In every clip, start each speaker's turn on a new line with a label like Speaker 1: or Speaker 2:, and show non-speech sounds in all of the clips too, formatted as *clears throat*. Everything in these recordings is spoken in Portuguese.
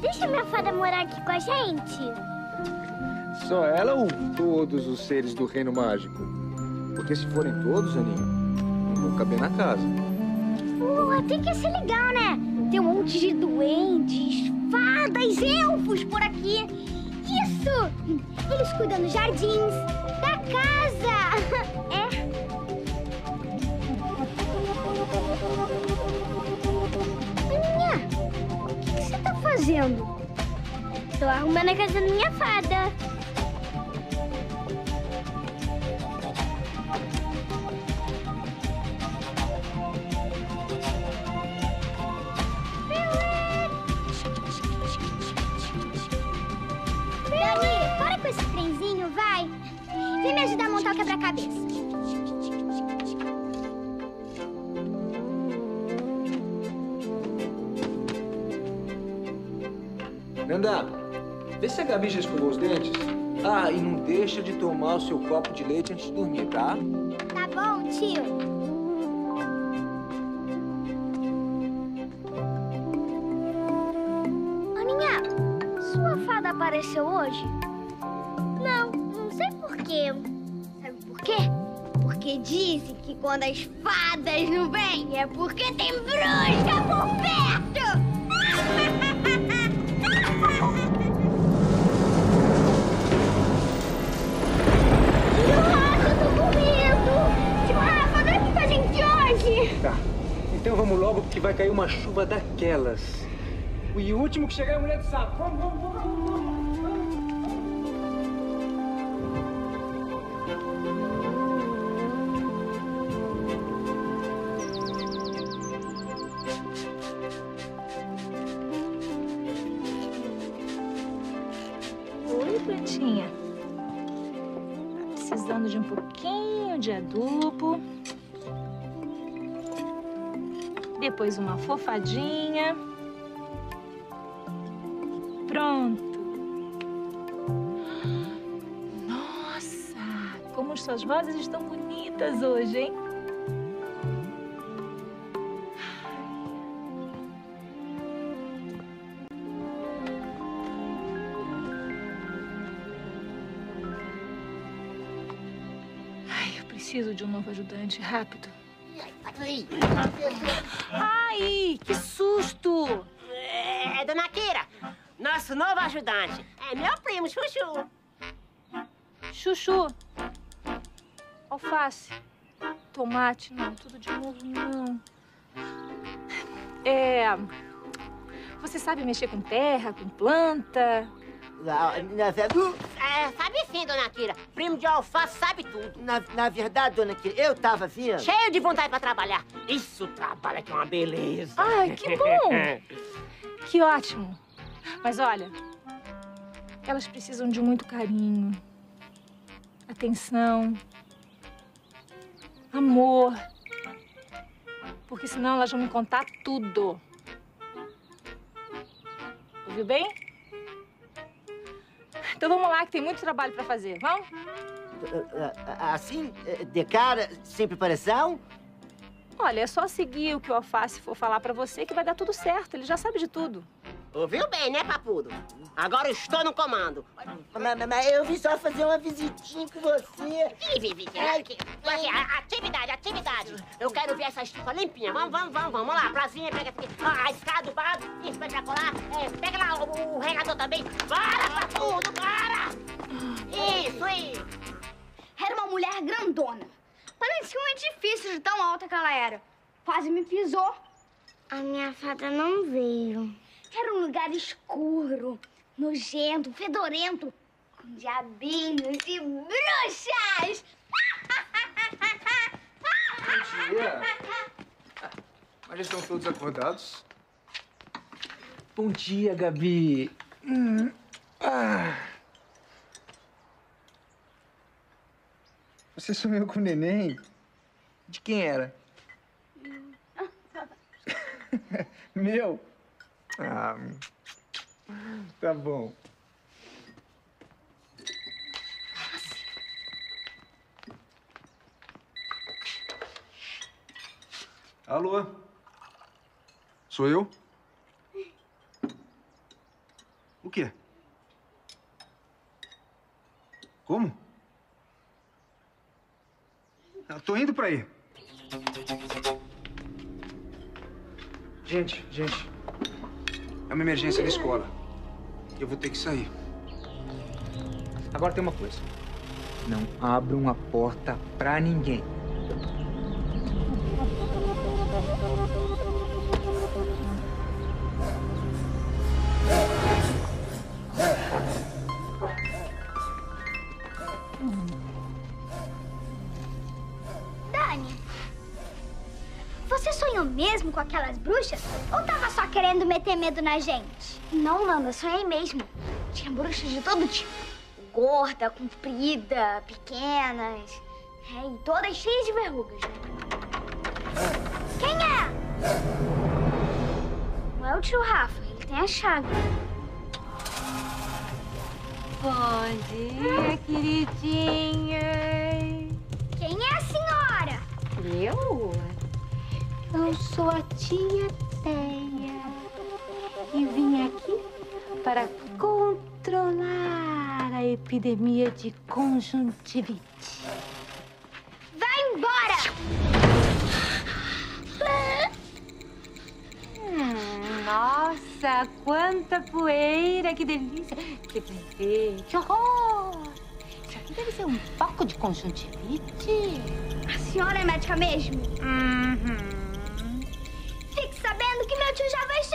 Speaker 1: Deixa minha fada morar aqui com a gente.
Speaker 2: Só ela ou todos os seres do reino mágico? Porque se forem todos, Aninha, não vão caber na casa.
Speaker 1: Uh, até que ia ser legal, né? Tem um monte de duendes, fadas, elfos por aqui. Isso! Eles cuidam dos jardins, da casa. *laughs* fazendo? Tô arrumando a casa da minha fada. Dani, para com esse trenzinho, vai. Vem me ajudar a montar o quebra-cabeça.
Speaker 2: Nanda, vê se a Gabi já escovou os dentes. Ah, e não deixa de tomar o seu copo de leite antes de dormir, tá?
Speaker 1: Tá bom, tio? Aninha, sua fada apareceu hoje? Não, não sei por quê. Sabe por quê? Porque dizem que quando as fadas não vêm é porque tem bruxa por perto!
Speaker 2: Então vamos logo, porque vai cair uma chuva daquelas. E o último que chegar é a mulher do sapo. Vamos, vamos, vamos, vamos,
Speaker 3: plantinha. Tá precisando de um pouquinho de adubo. Depois uma fofadinha. Pronto. Nossa, como suas rosas estão bonitas hoje, hein? Ai, eu preciso de um novo ajudante, rápido. Ai, que susto!
Speaker 4: É, dona Kira, nosso novo ajudante. É meu primo, Chuchu.
Speaker 3: Chuchu. Alface. Tomate, não. Tudo de novo, não. É. Você sabe mexer com terra, com planta?
Speaker 5: Na, na, ver-
Speaker 4: É, sabe sim, dona Kira. Primo de alface sabe tudo.
Speaker 5: na, na verdade, dona Kira, eu tava vendo.
Speaker 4: Cheio de vontade pra trabalhar. Isso trabalha que é uma beleza.
Speaker 3: Ai, que bom! *laughs* Que ótimo. Mas olha, elas precisam de muito carinho, atenção, amor. Porque senão elas vão me contar tudo. Ouviu bem? Então vamos lá, que tem muito trabalho para fazer. Vamos?
Speaker 5: Assim, de cara, sem preparação?
Speaker 3: Olha, é só seguir o que o Alface for falar para você que vai dar tudo certo. Ele já sabe de tudo.
Speaker 4: Ouviu bem, né, papudo? Agora eu estou no comando.
Speaker 5: Mas, eu vim só fazer uma visitinha com você.
Speaker 4: Ih, Vivi, aqui, aqui, a- atividade, atividade. Eu quero ver essa estufa limpinha. Vamos, vamos, vamos, vamos lá. Prazinha, pega aqui. A escada, o barro, isso, espetacular. É, pega lá o, o regador também. Bora, papudo, bora! Isso, isso.
Speaker 1: Era uma mulher grandona. Parecia um edifício de tão alta que ela era. Quase me pisou. A minha fada não veio. Era um lugar escuro, nojento, fedorento, com diabinhos e bruxas.
Speaker 2: Bom dia. Mas já estão todos acordados? Bom dia, Gabi. Hum, ah. Você sonhou com o neném? De quem era? *laughs* Meu? Ah, tá bom. Alô? Sou eu? O quê? Como? Eu tô indo pra aí. Gente, gente. É uma emergência da escola. Eu vou ter que sair. Agora tem uma coisa. Não abram a porta pra ninguém.
Speaker 1: Dani, você sonhou mesmo com aquelas bruxas? Ou querendo meter medo na gente? Não, Nanda, sonhei mesmo. Tinha bruxas de todo tipo. Gorda, comprida, pequenas. É, e todas cheias de verrugas. Quem é? Não é o tio Rafa, ele tem a chave.
Speaker 6: Bom dia, queridinha.
Speaker 1: Quem é a senhora?
Speaker 6: Eu? Eu sou a tia Teia. E vim aqui para controlar a epidemia de conjuntivite.
Speaker 1: Vai embora!
Speaker 6: Hum, nossa, quanta poeira, que delícia. Que bebê, que horror. Isso aqui deve ser um foco de conjuntivite.
Speaker 1: A senhora é médica mesmo?
Speaker 6: Uhum.
Speaker 1: Fique sabendo que meu tio já vai.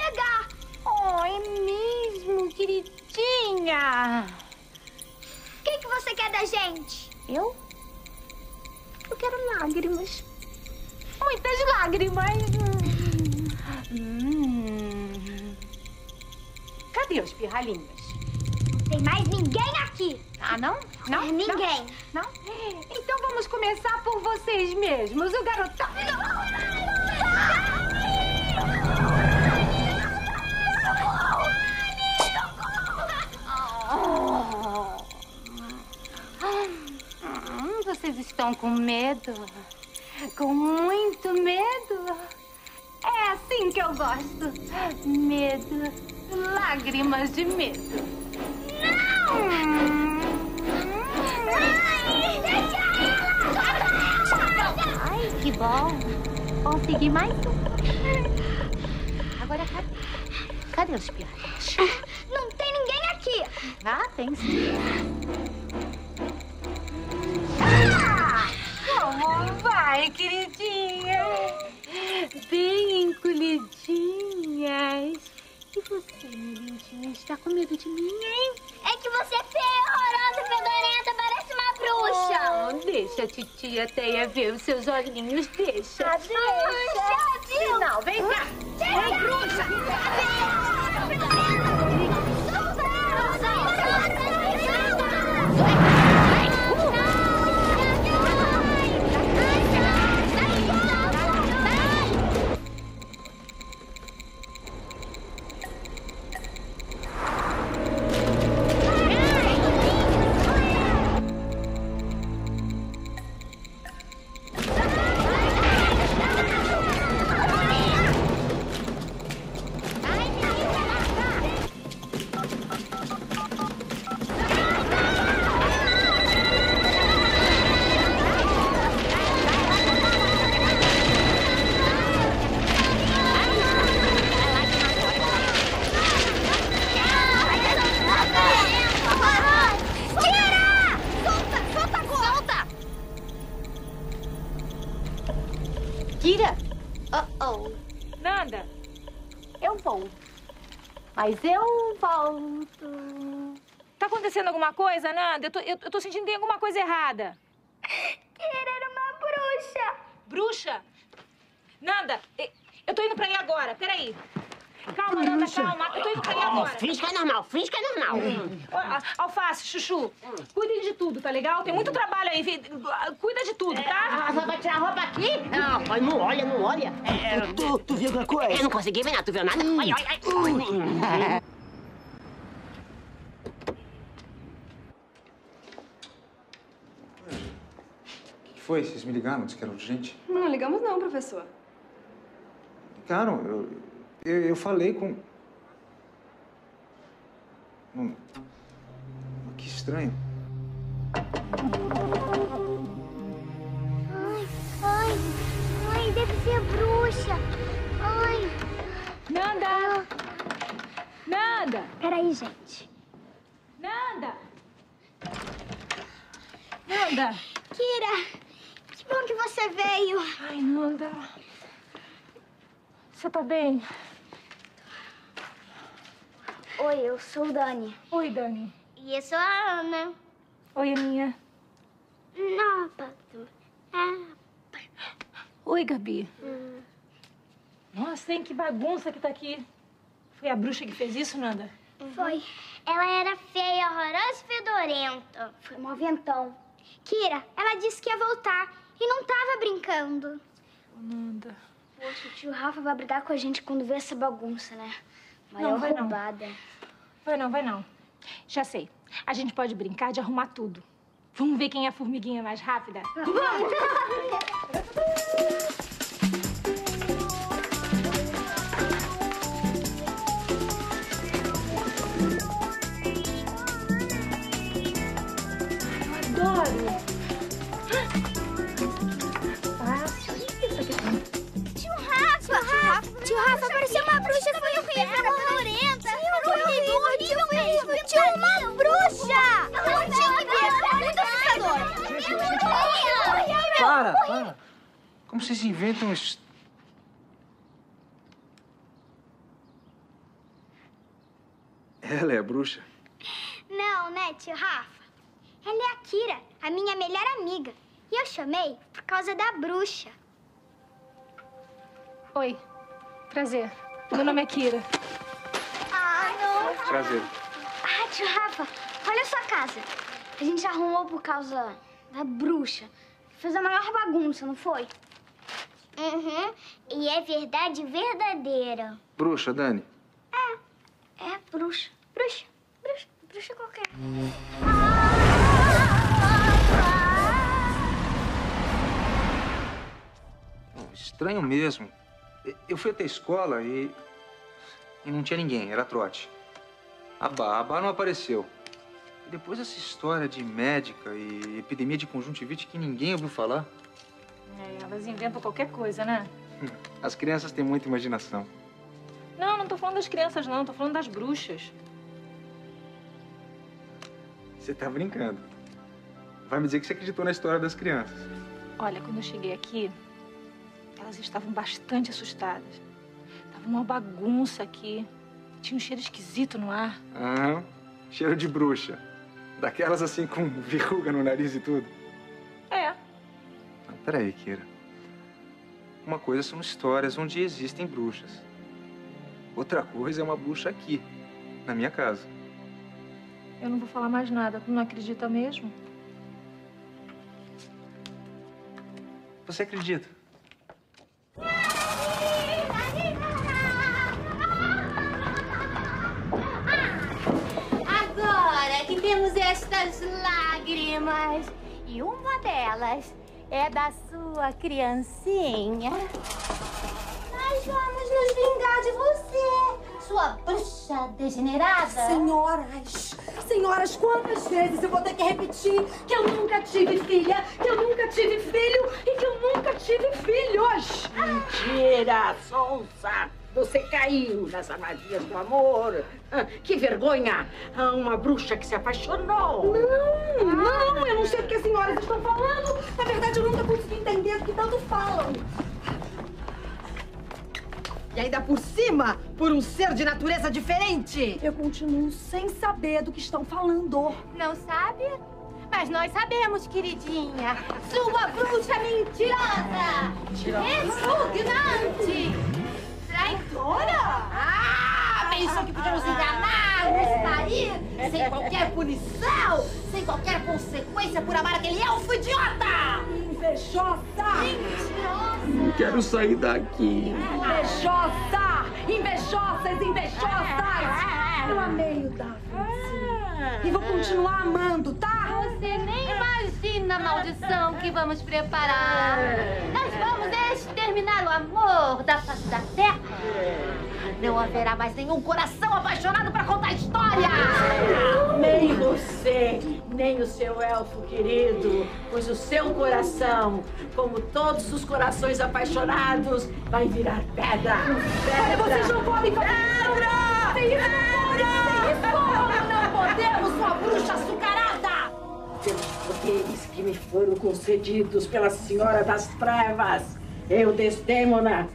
Speaker 6: Oh, é mesmo, queridinha.
Speaker 1: O que, que você quer da gente?
Speaker 6: Eu? Eu quero lágrimas. Muitas lágrimas. Hum. Cadê os pirralhinhos?
Speaker 1: Tem mais ninguém aqui.
Speaker 6: Ah, não? Não?
Speaker 1: É ninguém.
Speaker 6: Não? não? Então vamos começar por vocês mesmos. O garotão. Hum, Vocês estão com medo? Com muito medo? É assim que eu gosto. Medo. Lágrimas de medo. Não! Ai, que bom. Consegui mais um. Agora cadê? Cadê os pirralhos?
Speaker 1: Não tem ninguém aqui.
Speaker 6: Ah, tem sim. Vai, queridinha? Bem encolhidinhas. E você, minha lindinha, está com medo de mim, hein?
Speaker 1: É que você é ferrorosa, fedorenta, parece uma bruxa.
Speaker 6: Oh, deixa a titia Teia ver os seus olhinhos, deixa.
Speaker 1: Ah, deixa?
Speaker 6: Não, vem cá.
Speaker 1: Vem, bruxa!
Speaker 6: Acontecendo alguma coisa, Nanda? Eu tô, eu, eu tô sentindo que tem alguma coisa errada.
Speaker 1: Kira era uma bruxa.
Speaker 6: Bruxa? Nanda, eu tô indo pra aí agora. Peraí. Calma, Nanda, calma. Eu tô indo pra aí agora.
Speaker 4: Finge que é normal, finge que é normal.
Speaker 6: A- Alface, Chuchu, cuidem de tudo, tá legal? Tem muito trabalho aí. Cuida de tudo, tá?
Speaker 4: Ah, você vai tirar a roupa aqui? Não, não olha, não olha. É,
Speaker 5: Tu, tu viu alguma coisa?
Speaker 4: eu não consegui ver nada, tu viu nada? Ai, ai, ai.
Speaker 2: Foi? Vocês me ligaram? Disse que era urgente?
Speaker 7: Não ligamos não, professor.
Speaker 2: Ligaram. Eu, eu, eu falei com... Hum. Que estranho.
Speaker 1: Ai, ai, ai, deve ser bruxa. Ai.
Speaker 3: Nanda! Nanda!
Speaker 1: Peraí, gente.
Speaker 3: Nanda! Nanda!
Speaker 1: Kira, bom que você veio.
Speaker 3: Ai, Nanda. Você tá bem?
Speaker 1: Oi, eu sou o Dani.
Speaker 3: Oi, Dani.
Speaker 1: E eu sou a Ana.
Speaker 3: Oi, Aninha.
Speaker 1: Não, pato. Ah,
Speaker 3: Oi, Gabi. Nossa, hein, que bagunça que tá aqui. Foi a bruxa que fez isso, Nanda?
Speaker 1: foi. Ela era feia, horrorosa e fedorenta. Foi um ventão. Kira, ela disse que ia voltar e não tava brincando.
Speaker 3: Nanda.
Speaker 1: Poxa, o tio Rafa vai brigar com a gente quando vê essa bagunça, né? Maior
Speaker 3: Não, vai não.
Speaker 1: roubada.
Speaker 3: Vai não, vai não. Já sei. A gente pode brincar de arrumar tudo. Vamos ver quem é a formiguinha mais rápida? Adoro! *laughs* *laughs*
Speaker 1: bruxa, foi horrível, fedorenta. Foi horrível, horrível mesmo. Tinha uma bruxa! Não tinha que ver, muito assustador.
Speaker 2: Para, para. Como vocês inventam isso? Ela é a bruxa?
Speaker 1: Não, né, tio Rafa? Ela é a Kira, a minha melhor amiga. E eu chamei por causa da bruxa.
Speaker 3: Oi, prazer. Meu nome é Kira.
Speaker 1: Ah, não.
Speaker 2: Prazer.
Speaker 1: Ah, tio Rafa, olha a sua casa. A gente arrumou por causa da bruxa. Fez a maior bagunça, não foi? Uhum. E é verdade verdadeira.
Speaker 2: Bruxa, Dani.
Speaker 1: É, bruxa. Bruxa. Bruxa. Bruxa qualquer.
Speaker 2: Pô, Estranho mesmo. Eu fui até a escola e. e não tinha ninguém, era trote. A Bá, a Bá não apareceu. E depois essa história de médica e epidemia de conjuntivite que ninguém ouviu falar.
Speaker 3: É, elas inventam qualquer coisa, né?
Speaker 2: As crianças têm muita imaginação.
Speaker 3: Não, não tô falando das crianças, não. Tô falando das bruxas.
Speaker 2: Você tá brincando. Vai me dizer que você acreditou na história das crianças.
Speaker 3: Olha, quando eu cheguei aqui, elas estavam bastante assustadas. Tava uma bagunça aqui. Tinha um cheiro esquisito no ar.
Speaker 2: Aham. Cheiro de bruxa. Daquelas assim com *laughs* verruga no nariz e tudo.
Speaker 3: É.
Speaker 2: Não, peraí, Kira. Uma coisa são histórias onde existem bruxas. Outra coisa é uma bruxa aqui, na minha casa.
Speaker 3: Eu não vou falar mais nada. Tu não acredita mesmo?
Speaker 2: Você acredita?
Speaker 8: Lágrimas e uma delas é da sua criancinha. Nós vamos nos vingar de você, sua bruxa degenerada.
Speaker 6: Senhoras, senhoras, quantas vezes eu vou ter que repetir que eu nunca tive filha, que eu nunca tive filho e que eu nunca tive filhos?
Speaker 9: Mentira, sonsa! Você caiu nas armadilhas do amor. Ah, Que vergonha! Ah, Uma bruxa que se apaixonou.
Speaker 6: Não, não, eu não sei o que as senhoras estão falando. Na verdade, eu nunca consegui entender o que tanto falam.
Speaker 10: E ainda por cima, por um ser de natureza diferente.
Speaker 6: Eu continuo sem saber do que estão falando.
Speaker 8: Não sabe? Mas nós sabemos, queridinha. Sua bruxa mentirosa! Repugnante! Traidora! Ah! Pensou que podíamos enganar, nos trair, sem qualquer punição, sem qualquer consequência por amar aquele elfo idiota!
Speaker 6: Invejosa!
Speaker 8: Mentirosa!
Speaker 2: Quero sair daqui.
Speaker 6: Invejosa! Invejosas, invejosas! Eu amei o Davi. E vou continuar amando, tá?
Speaker 8: Você nem imagina a maldição que vamos preparar. Nós vamos exterminar o amor da face da terra.
Speaker 4: não haverá mais nenhum coração apaixonado para contar história!
Speaker 9: Nem você, nem o seu elfo querido, pois o seu coração, como todos os corações apaixonados, vai virar pedra. Pedra!
Speaker 6: Vocês não podem fazer
Speaker 9: Pedra!
Speaker 6: Pedra!
Speaker 9: Não podemos, sua bruxa açucarada! Pelos poderes que me foram concedidos pela Senhora das Trevas, eu, Desdemona,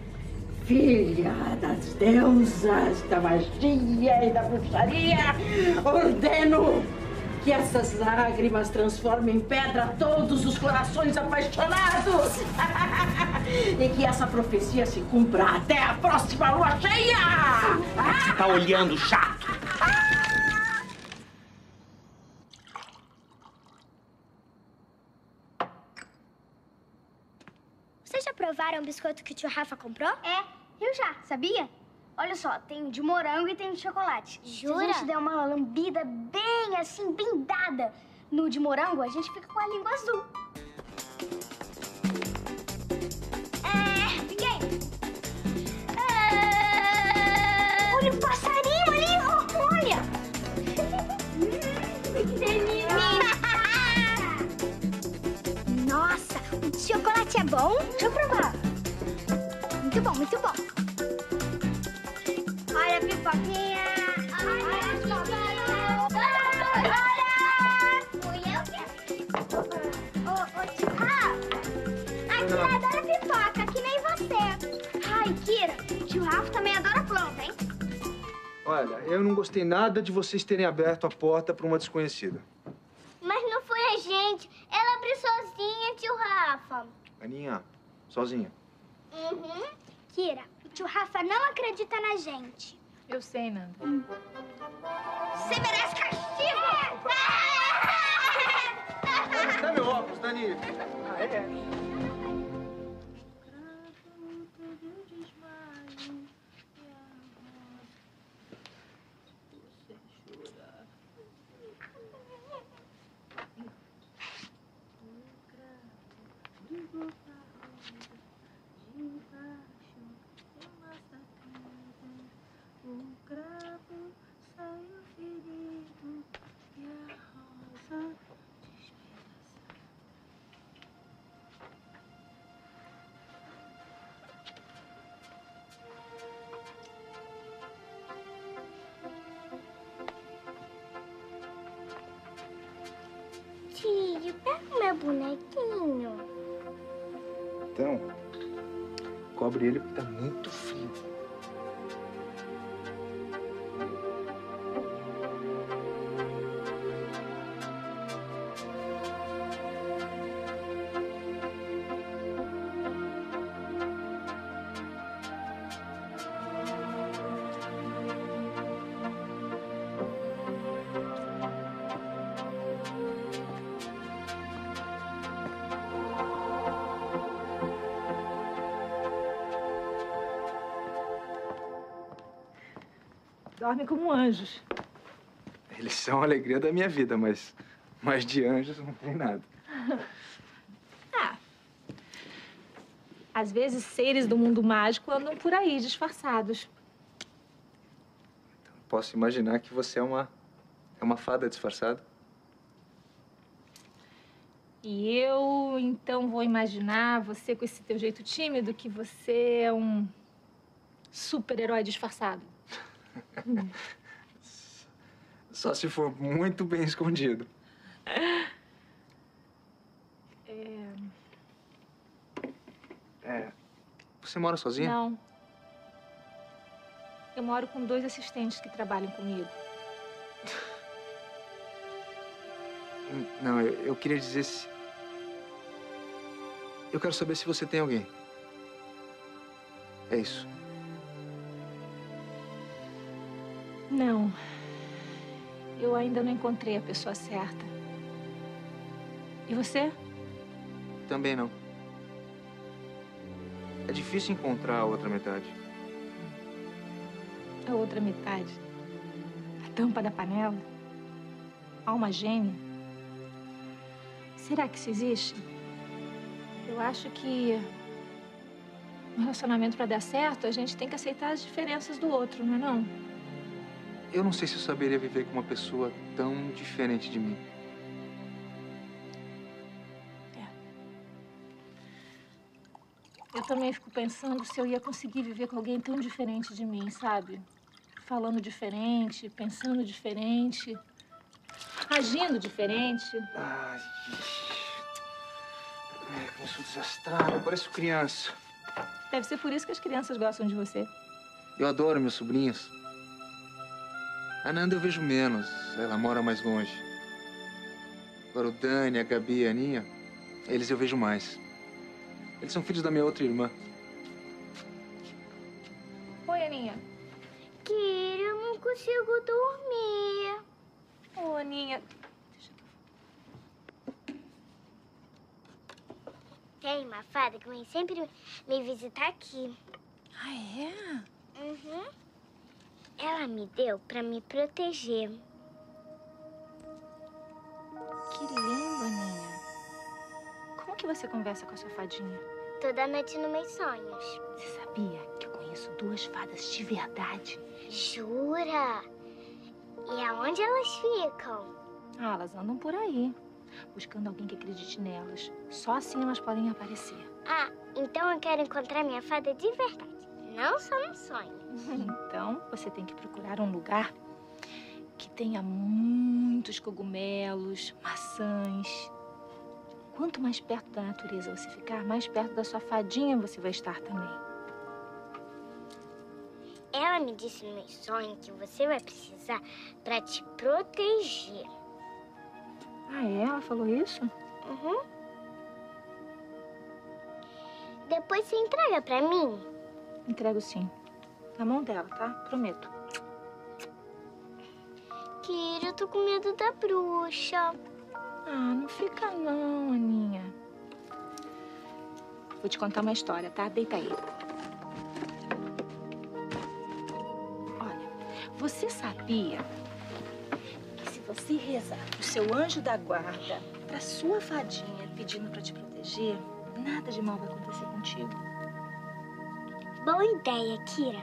Speaker 9: filha das deusas da magia e da bruxaria, ordeno que essas lágrimas transformem em pedra todos os corações apaixonados *laughs* e que essa profecia se cumpra até a próxima lua cheia!
Speaker 11: Você tá olhando, chato?
Speaker 1: Provaram o biscoito que o tio Rafa comprou? É, eu já, sabia? Olha só, tem o de morango e tem o de chocolate. Jura? Se a gente der uma lambida bem assim, bem dada no de morango, a gente fica com a língua azul. Bom? Deixa eu provar. Muito bom, muito bom. Olha a pipoquinha. Olha a pipoquinha. Olha. Fui eu que... Ô, ô, tio Rafa. A Kira adora pipoca, que nem você. Ai, Kira, tio Rafa também adora planta, hein?
Speaker 2: Olha, eu não gostei nada de vocês terem aberto a porta para uma desconhecida.
Speaker 1: Mas não foi a gente. Ela abriu sozinha, tio Rafa.
Speaker 2: Aninha, sozinha.
Speaker 1: Uhum. Kira, o tio Rafa não acredita na gente.
Speaker 3: Eu sei, Nanda.
Speaker 1: Você merece castigo!
Speaker 2: Dá meu óculos, Dani. *laughs*
Speaker 3: Ah, é? Dormem como anjos.
Speaker 2: Eles são a alegria da minha vida, mas, mas de anjos não tem nada. *laughs*
Speaker 3: Ah. Às vezes, seres do mundo mágico andam por aí, disfarçados.
Speaker 2: Posso imaginar que você é uma, é uma fada disfarçada?
Speaker 3: E eu, então, vou imaginar você com esse teu jeito tímido que você é um super-herói disfarçado. *laughs*
Speaker 2: Só se for muito bem escondido.
Speaker 3: É...
Speaker 2: É. Você mora sozinha?
Speaker 3: Não. Eu moro com dois assistentes que trabalham comigo. *laughs*
Speaker 2: Não, eu, eu queria dizer se. Eu quero saber se você tem alguém. É isso.
Speaker 3: Não. Eu ainda não encontrei a pessoa certa. E você?
Speaker 2: Também não. É difícil encontrar a outra metade.
Speaker 3: A outra metade. A tampa da panela. Alma gêmea. Será que isso existe? Eu acho que Um relacionamento para dar certo, a gente tem que aceitar as diferenças do outro, não é não?
Speaker 2: Eu não sei se eu saberia viver com uma pessoa tão diferente de mim.
Speaker 3: Eu também fico pensando se eu ia conseguir viver com alguém tão diferente de mim, sabe? Falando diferente, pensando diferente, agindo diferente.
Speaker 2: Ai, Ai como eu sou desastrado, eu pareço criança.
Speaker 3: Deve ser por isso que as crianças gostam de você.
Speaker 2: Eu adoro meus sobrinhos. A Nanda eu vejo menos, ela mora mais longe. Agora o Dani, a Gabi e a Aninha, eles eu vejo mais. Eles são filhos da minha outra irmã.
Speaker 3: Oi, Aninha.
Speaker 12: Kira, eu não consigo dormir.
Speaker 3: Ô, oh, Aninha.
Speaker 12: Tem uma fada que vem sempre me visitar aqui.
Speaker 3: Ah, é?
Speaker 12: Uhum. Ela me deu pra me proteger.
Speaker 3: Que lindo, Aninha que você conversa com a sua fadinha?
Speaker 12: Toda noite nos meus sonhos.
Speaker 3: Você sabia que eu conheço duas fadas de verdade?
Speaker 12: Jura? E aonde elas ficam?
Speaker 3: Ah, elas andam por aí, buscando alguém que acredite nelas. Só assim elas podem aparecer.
Speaker 12: Ah, então eu quero encontrar minha fada de verdade, não só no sonho. *laughs*
Speaker 3: então, você tem que procurar um lugar que tenha muitos cogumelos, maçãs, Quanto mais perto da natureza você ficar, mais perto da sua fadinha você vai estar também.
Speaker 12: Ela me disse no meu sonho que você vai precisar para te proteger.
Speaker 3: Ah, é? Ela falou isso?
Speaker 12: Uhum. Depois você entrega para mim?
Speaker 3: Entrego sim. Na mão dela, tá? Prometo.
Speaker 12: Kira, eu tô com medo da bruxa.
Speaker 3: Ah, não fica não, Aninha. Vou te contar uma história, tá? Deita aí. Olha, você sabia que se você rezar pro seu anjo da guarda, pra sua fadinha pedindo pra te proteger, nada de mal vai acontecer contigo?
Speaker 12: Boa ideia, Kira.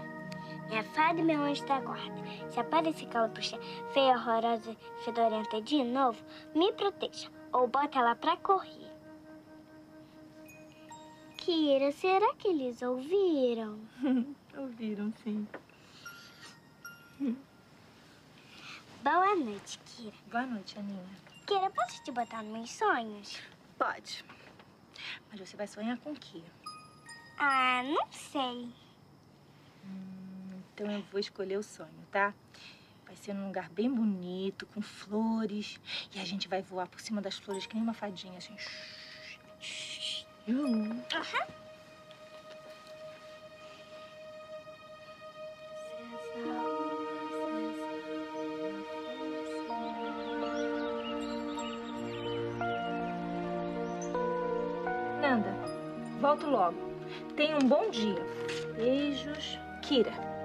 Speaker 12: Minha fada e meu anjo da guarda. Se aparecer aquela bruxa feia, horrorosa, fedorenta de novo, me proteja ou bota ela pra correr. Kira, será que eles ouviram? *laughs*
Speaker 3: ouviram, sim.
Speaker 12: Boa noite, Kira.
Speaker 3: Boa noite, Aninha.
Speaker 12: Kira, posso te botar nos meus sonhos?
Speaker 3: Pode. Mas você vai sonhar com o quê?
Speaker 12: Ah, não sei.
Speaker 3: Hum, então eu vou escolher o sonho, tá? Vai ser num lugar bem bonito, com flores. E a gente vai voar por cima das flores que nem uma fadinha, assim.
Speaker 12: Uhum.
Speaker 3: Nanda, um bom dia. Beijos, Kira.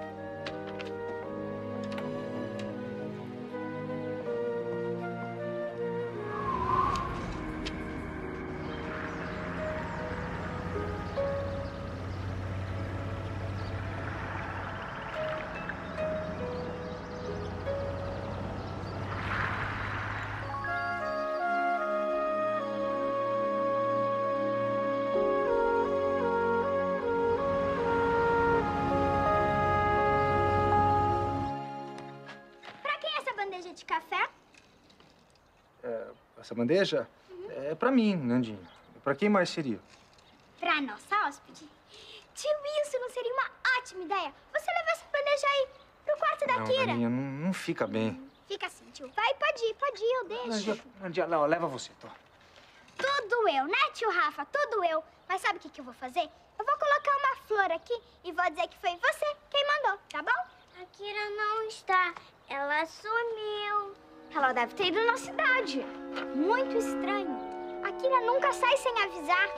Speaker 2: Essa bandeja uhum. é pra mim, Nandinha. Pra quem mais seria?
Speaker 12: Pra nossa hóspede. Tio, isso não seria uma ótima ideia? Você levar essa bandeja aí pro quarto da
Speaker 2: não,
Speaker 12: Kira.
Speaker 2: Nandinha, não, não fica bem.
Speaker 12: Fica assim, tio. Vai, pode ir, pode ir, eu deixo.
Speaker 2: Nandinha, Nandinha não, leva você, tô.
Speaker 12: Tudo eu, né, tio Rafa? Tudo eu. Mas sabe o que, que eu vou fazer? Eu vou colocar uma flor aqui e vou dizer que foi você quem mandou, tá bom? A Kira não está. Ela sumiu. Ela deve ter ido na cidade. Muito estranho. A Kira nunca sai sem avisar.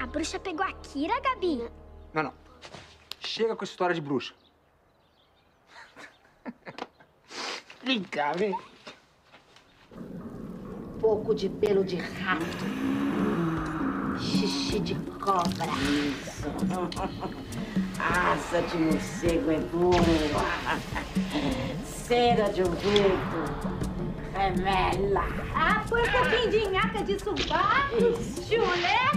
Speaker 12: A bruxa pegou a Kira, Gabi?
Speaker 2: Não, não. Chega com essa história de bruxa. *laughs* Vem cá, vem.
Speaker 9: Pouco de pelo de rato.
Speaker 13: Xixi de cobra. Isso. Asa de morcego é boa. Cera de ouvido. Remela.
Speaker 6: Ah, põe um pouquinho de subaco. Chulé.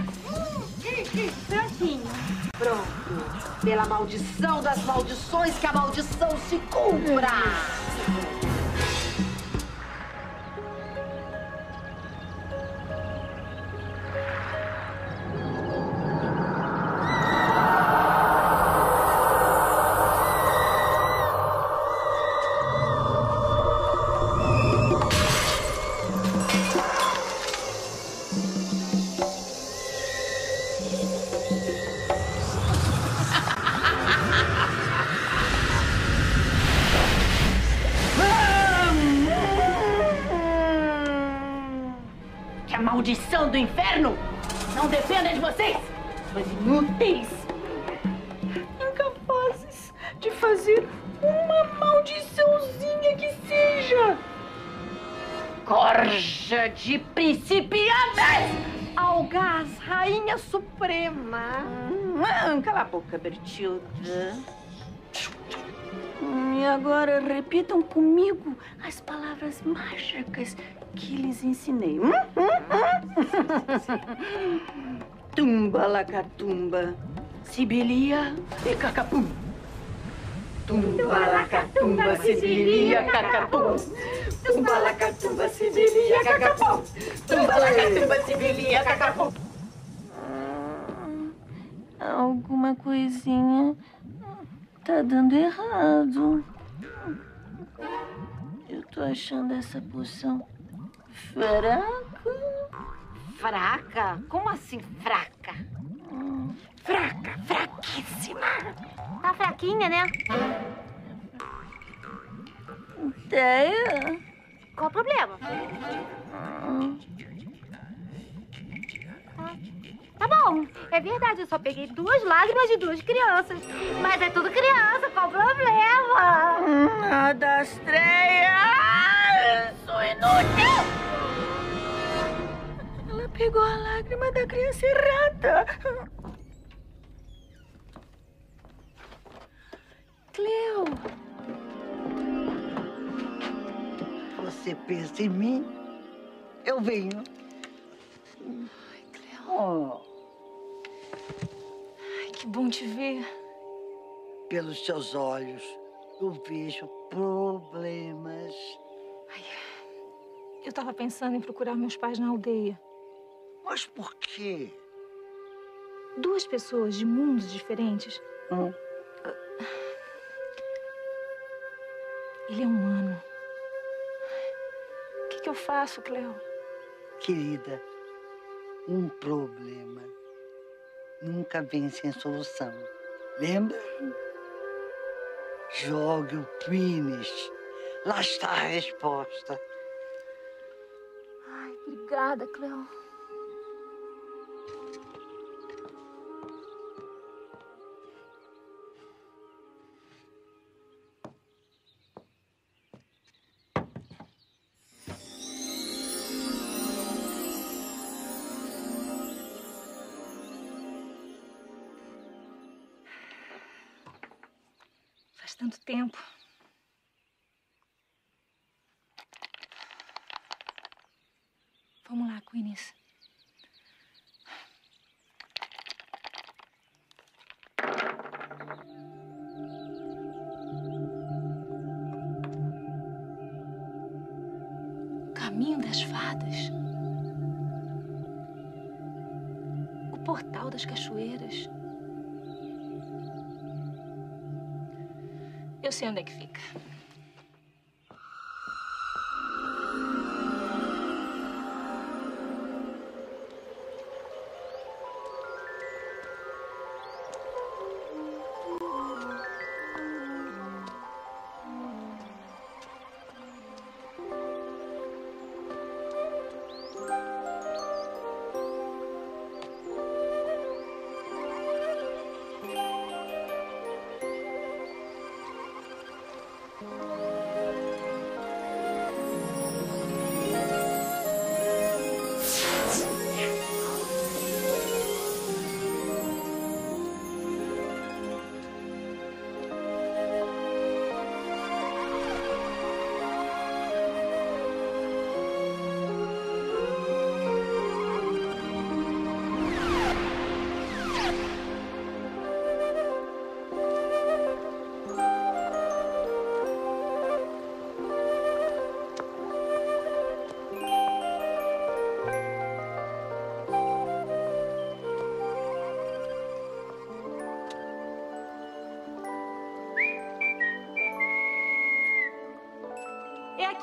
Speaker 6: Prontinho.
Speaker 8: Pronto. Pela maldição das maldições, que a maldição se cumpra.
Speaker 13: Que Hum, E agora repitam comigo as palavras mágicas que lhes ensinei. Hum, hum, hum. *laughs* Tumba, lacatumba, sibilia e cacapum. Tumba, lacatumba, sibilia, cacapum. Tumba, lacatumba, sibilia, cacapum. Tumba, lacatumba, sibilia, cacapum. Alguma coisinha tá dando errado. Eu tô achando essa poção fraca. Fraca? Como assim fraca? Fraca, fraquíssima.
Speaker 6: Tá fraquinha, né?
Speaker 13: Ideia?
Speaker 6: Qual o problema? Tá bom, é verdade, eu só peguei duas lágrimas de duas crianças. Mas é tudo criança, qual o problema?
Speaker 13: Nada estreia! Sou inútil! Ela pegou a lágrima da criança errada. Cleo!
Speaker 5: Você pensa em mim, eu venho.
Speaker 3: Ai, Cleo.
Speaker 5: Oh,
Speaker 3: que bom te ver.
Speaker 5: pelos seus olhos, eu vejo problemas.
Speaker 3: Eu tava pensando em procurar meus pais na aldeia.
Speaker 5: Mas por quê?
Speaker 3: Duas pessoas de mundos diferentes.
Speaker 5: Hum.
Speaker 3: Ele é humano. O que, que eu faço, Cleo?
Speaker 5: Querida, um problema nunca vem sem solução. Lembra? Jogue o pines. Lá está a resposta.
Speaker 3: Ai, obrigada, Cleo. Eu sei onde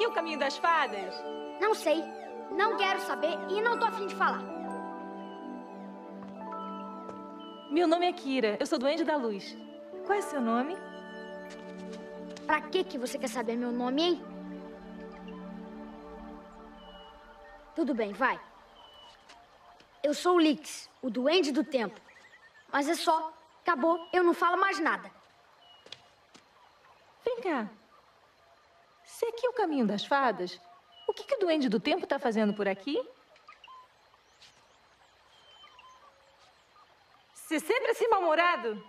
Speaker 3: aqui o caminho das fadas?
Speaker 1: Não sei. Não quero saber e não tô afim de falar.
Speaker 3: Meu nome é Kira. Eu sou Duende da Luz. Qual é seu nome?
Speaker 1: Pra que que você quer saber meu nome, hein? Tudo bem, vai. Eu sou o Lix, o Duende do Tempo. Mas é só. Acabou. Eu não falo mais nada.
Speaker 3: Vem cá. Se aqui é o caminho das fadas, o que, que o Duende do Tempo está fazendo por aqui? Você sempre assim mal-humorado?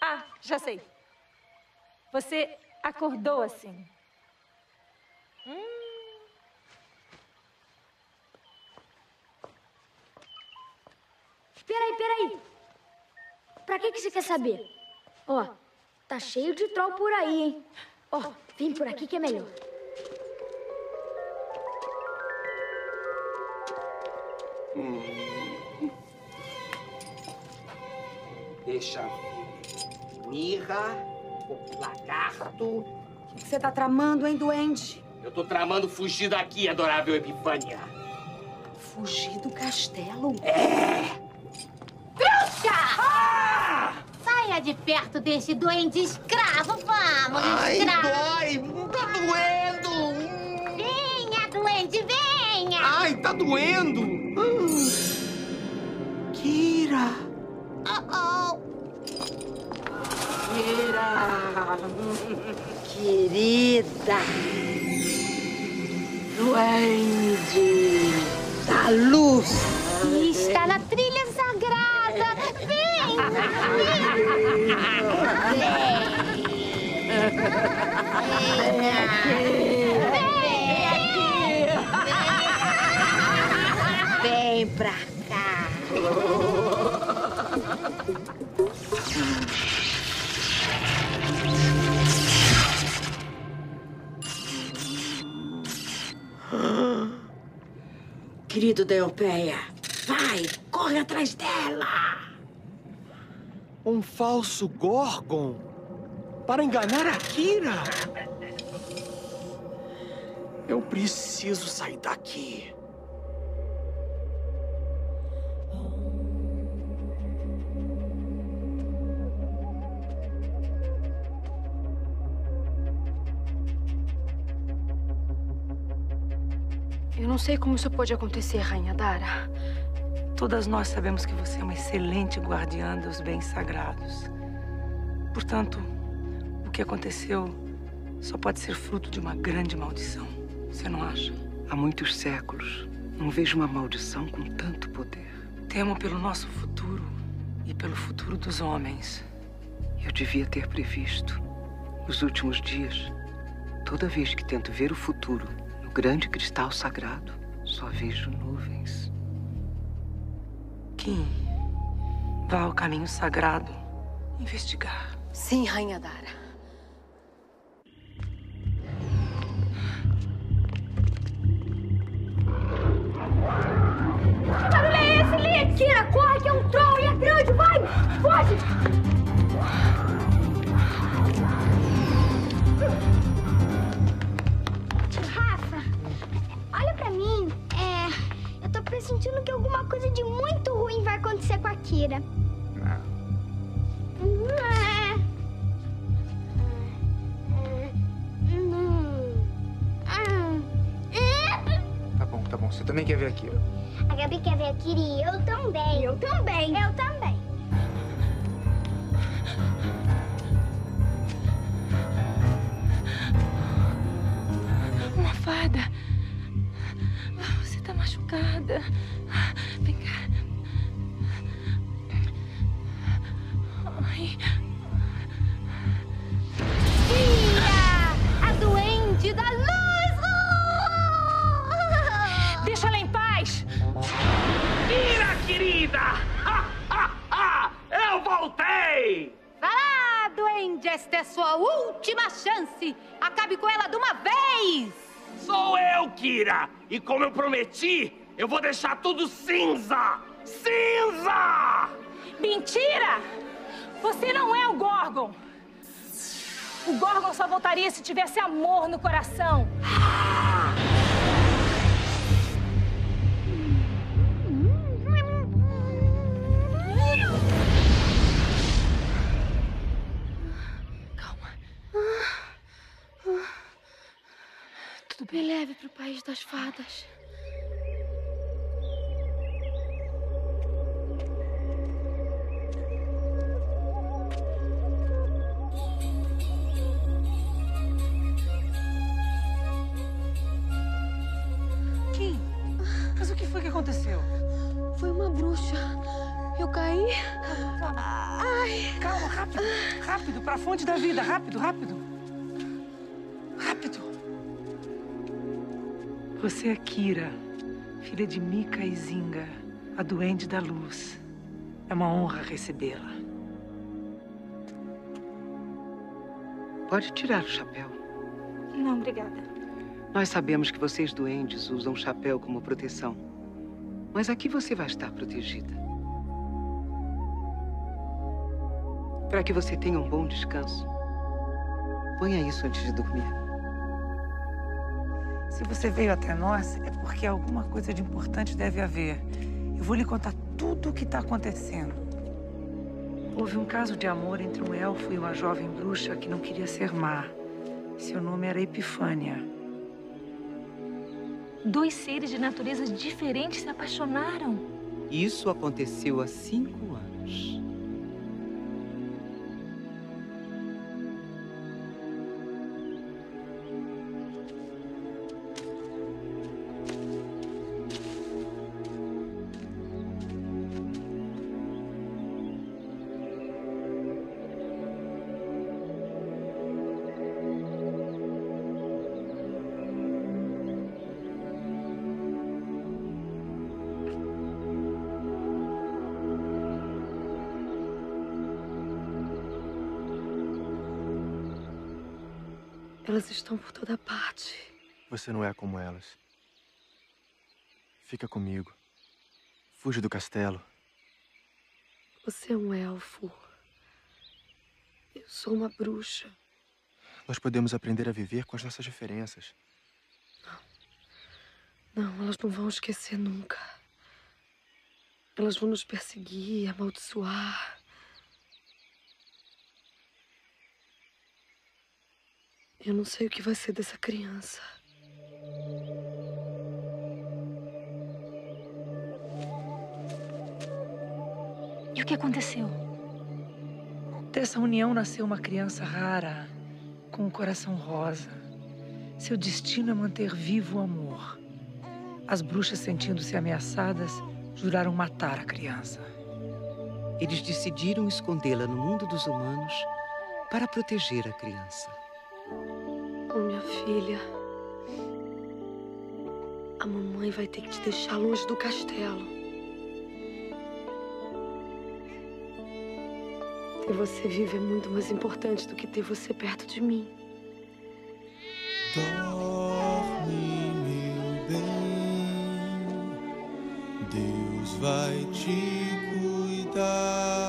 Speaker 3: Ah, já sei. Você acordou assim. Hum.
Speaker 1: Peraí, peraí. Pra que, que você quer saber? Ó, tá cheio de troll por aí, hein? Ó, vem por aqui que é melhor.
Speaker 11: Hum. Deixa ver. Mirra, o lagarto.
Speaker 6: O que você tá tramando, hein, duende?
Speaker 11: Eu tô tramando fugir daqui, adorável Epifânia.
Speaker 6: Fugir do castelo?
Speaker 11: É!
Speaker 8: De perto desse duende escravo, vamos,
Speaker 11: Ai,
Speaker 8: escravo!
Speaker 11: dói! Tá doendo!
Speaker 8: Venha, duende, venha!
Speaker 11: Ai, tá doendo! Kira!
Speaker 8: Oh, oh.
Speaker 9: Kira! Querida! Duende da luz!
Speaker 8: Está na trilha sagrada! Vem!
Speaker 9: Vem pra cá! Querido Deopeia, vai, corre atrás dela!
Speaker 14: Um falso Gorgon? Para enganar a Kira? Eu preciso sair daqui.
Speaker 15: Eu não sei como isso pode acontecer, Rainha Dara.
Speaker 16: Todas nós sabemos que você é uma excelente guardiã dos bens sagrados. Portanto, o que aconteceu só pode ser fruto de uma grande maldição. Você não acha?
Speaker 17: Há muitos séculos, não vejo uma maldição com tanto poder.
Speaker 16: Temo pelo nosso futuro e pelo futuro dos homens.
Speaker 17: Eu devia ter previsto. Nos últimos dias, toda vez que tento ver o futuro no grande cristal sagrado, só vejo nuvens.
Speaker 16: Kim, vá ao caminho sagrado investigar.
Speaker 15: Sim, Rainha Dara.
Speaker 1: Que barulho é esse, Lick? Kira, corre que é um troll e é grande, vai! Foge! Pressentindo que alguma coisa de muito ruim vai acontecer com a Kira.
Speaker 2: Tá bom, tá bom. Você também quer ver aqui, ó.
Speaker 1: A Gabi quer ver a Kira e eu também. Eu também. Eu também.
Speaker 3: Uma fada. Machucada. Vem cá. Ai.
Speaker 8: Kira, a duende da luz!
Speaker 3: Deixa ela em paz!
Speaker 11: Kira, querida! Ha, ha, ha! Eu voltei!
Speaker 8: Vai lá, duende, esta é sua última chance! Acabe com ela de uma vez!
Speaker 11: Sou eu, Kira! E como eu prometi, eu vou deixar tudo cinza! Cinza!
Speaker 3: Mentira! Você não é o Gorgon! O Gorgon só voltaria se tivesse amor no coração.
Speaker 15: Me leve pro país das fadas.
Speaker 16: Kim, mas o que foi que aconteceu?
Speaker 15: Foi uma bruxa. Eu caí.
Speaker 16: Calma, Ai. calma, rápido, rápido, pra fonte da vida, rápido. Rápido. Você é Kira, filha de Mika e Zinga, a duende da luz. É uma honra recebê-la.
Speaker 17: Pode tirar o chapéu.
Speaker 15: Não, obrigada.
Speaker 17: Nós sabemos que vocês duendes usam o chapéu como proteção. Mas aqui você vai estar protegida. Para que você tenha um bom descanso. Ponha isso antes de dormir.
Speaker 16: Se você veio até nós, é porque alguma coisa de importante deve haver. Eu vou lhe contar tudo o que está acontecendo. Houve um caso de amor entre um elfo e uma jovem bruxa que não queria ser má. Seu nome era Epifânia.
Speaker 3: Dois seres de naturezas diferentes se apaixonaram.
Speaker 17: Isso aconteceu há cinco anos.
Speaker 14: Você não é como elas. Fica comigo. Fuja do castelo.
Speaker 15: Você é um elfo. Eu sou uma bruxa.
Speaker 14: Nós podemos aprender a viver com as nossas diferenças.
Speaker 15: Não, elas não vão esquecer nunca. Elas vão nos perseguir, amaldiçoar. Eu não sei o que vai ser dessa criança.
Speaker 3: O que aconteceu?
Speaker 16: Dessa união nasceu uma criança rara, com um coração rosa. Seu destino é manter vivo o amor. As bruxas, sentindo-se ameaçadas, juraram matar a criança.
Speaker 17: Eles decidiram escondê-la no mundo dos humanos para proteger a criança.
Speaker 15: Oh, minha filha. A mamãe vai ter que te deixar longe do castelo. Ter você vivo é muito mais importante do que ter você perto de mim.
Speaker 18: Dorme, meu bem, Deus vai te cuidar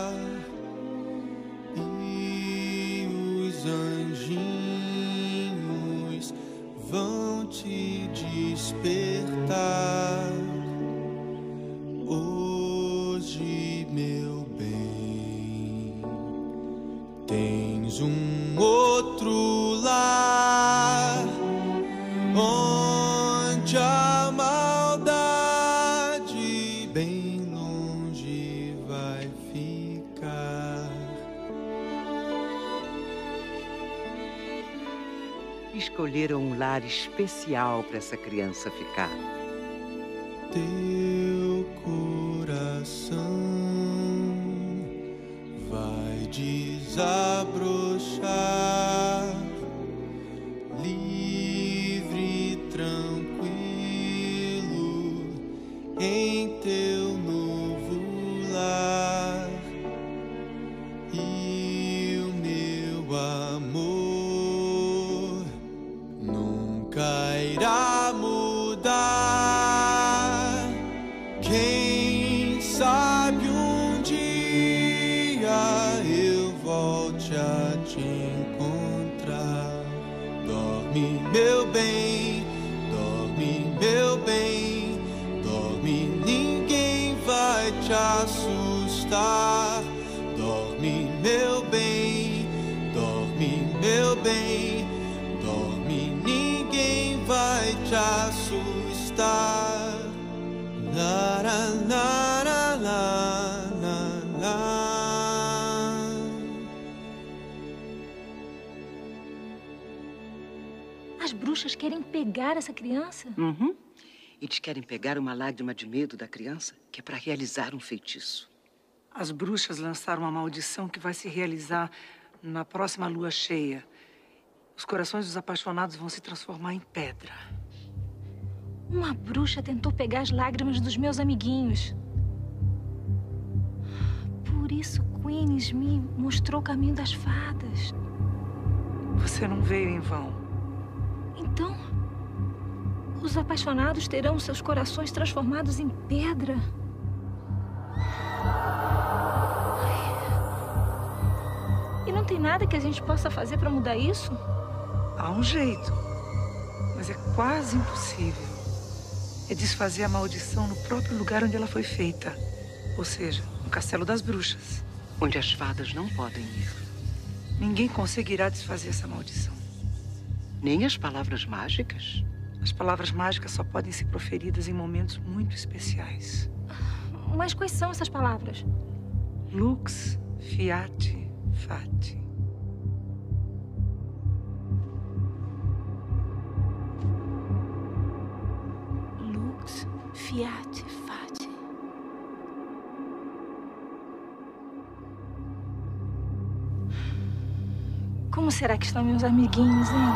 Speaker 18: lar
Speaker 17: especial para essa criança ficar.
Speaker 18: Bem, dorme, ninguém vai.
Speaker 19: La, la, la, la, la, la, la.
Speaker 3: As bruxas querem pegar essa criança?
Speaker 17: Uhum. Eles querem pegar uma lágrima de medo da criança, que é para realizar um feitiço.
Speaker 16: As bruxas lançaram uma maldição que vai se realizar na próxima lua cheia. Os corações dos apaixonados vão se transformar em pedra.
Speaker 3: Uma bruxa tentou pegar as lágrimas dos meus amiguinhos. Por isso Queens me mostrou o caminho das fadas.
Speaker 16: Você não veio em vão.
Speaker 3: Então, os apaixonados terão seus corações transformados em pedra. E não tem nada que a gente possa fazer para mudar isso?
Speaker 16: Há um jeito, mas é quase impossível. É desfazer a maldição no próprio lugar onde ela foi feita. Ou seja, no Castelo das Bruxas.
Speaker 17: Onde as fadas não podem ir.
Speaker 16: Ninguém conseguirá desfazer essa maldição.
Speaker 17: Nem as palavras mágicas?
Speaker 16: As palavras mágicas só podem ser proferidas em momentos muito especiais.
Speaker 3: Mas quais são essas palavras?
Speaker 16: Lux, fiat, fati.
Speaker 3: Fiat, fati. Como será que estão meus amiguinhos, hein?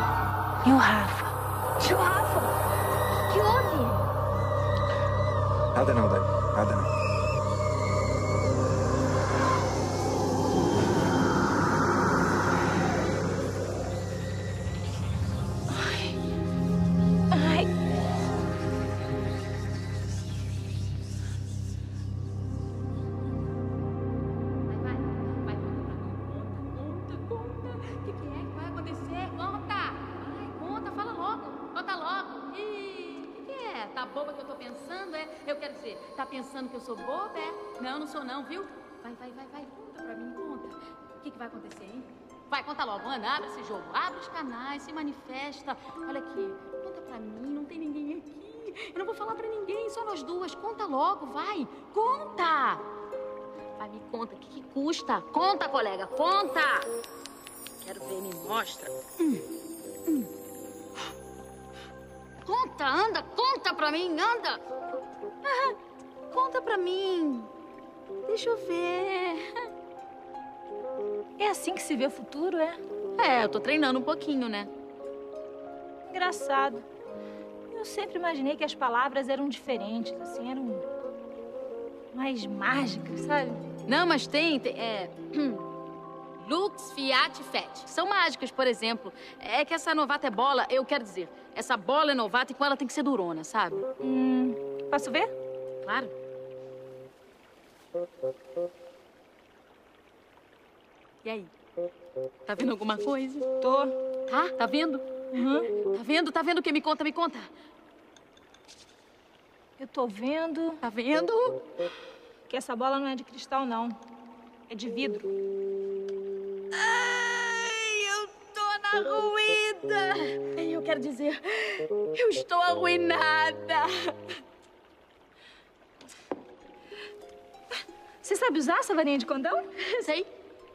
Speaker 3: E o Rafa? Tio Rafa, o que houve?
Speaker 14: Nada não, Dani. Nada não.
Speaker 20: É? Não, não sou não, viu? Vai, vai, vai, vai. Conta pra mim, conta. O que, que vai acontecer, hein? Vai, conta logo, Ana, abre esse jogo. Abre os canais, se manifesta. Olha aqui, conta pra mim, não tem ninguém aqui. Eu não vou falar pra ninguém, só nós duas. Conta logo, vai. Conta! Vai, me conta, o que, que custa? Conta, colega, conta! Quero ver, me mostra. Hum, hum. Conta, anda, conta pra mim, anda! Ah, conta pra mim. Deixa eu ver.
Speaker 3: É assim que se vê o futuro, é?
Speaker 20: É, eu tô treinando um pouquinho, né?
Speaker 3: Engraçado. Eu sempre imaginei que as palavras eram diferentes, assim, eram mais mágicas, sabe?
Speaker 20: Não, mas tem, tem é... *clears throat* Lux, Fiat, Fet. São mágicas, por exemplo. É que essa novata é bola, eu quero dizer, essa bola é novata e com ela tem que ser durona, sabe?
Speaker 3: Hum, posso ver?
Speaker 20: Claro. E aí? Tá vendo alguma coisa?
Speaker 3: Tô.
Speaker 20: Tá? Tá vendo?
Speaker 3: Uhum.
Speaker 20: Tá vendo? Tá vendo o que? Me conta, me conta.
Speaker 3: Eu tô vendo.
Speaker 20: Tá vendo?
Speaker 3: Que essa bola não é de cristal, não. É de vidro.
Speaker 20: Ai, eu tô na ruína. Eu quero dizer, eu estou arruinada.
Speaker 3: Você sabe usar essa varinha de condão? *laughs*
Speaker 20: Sei.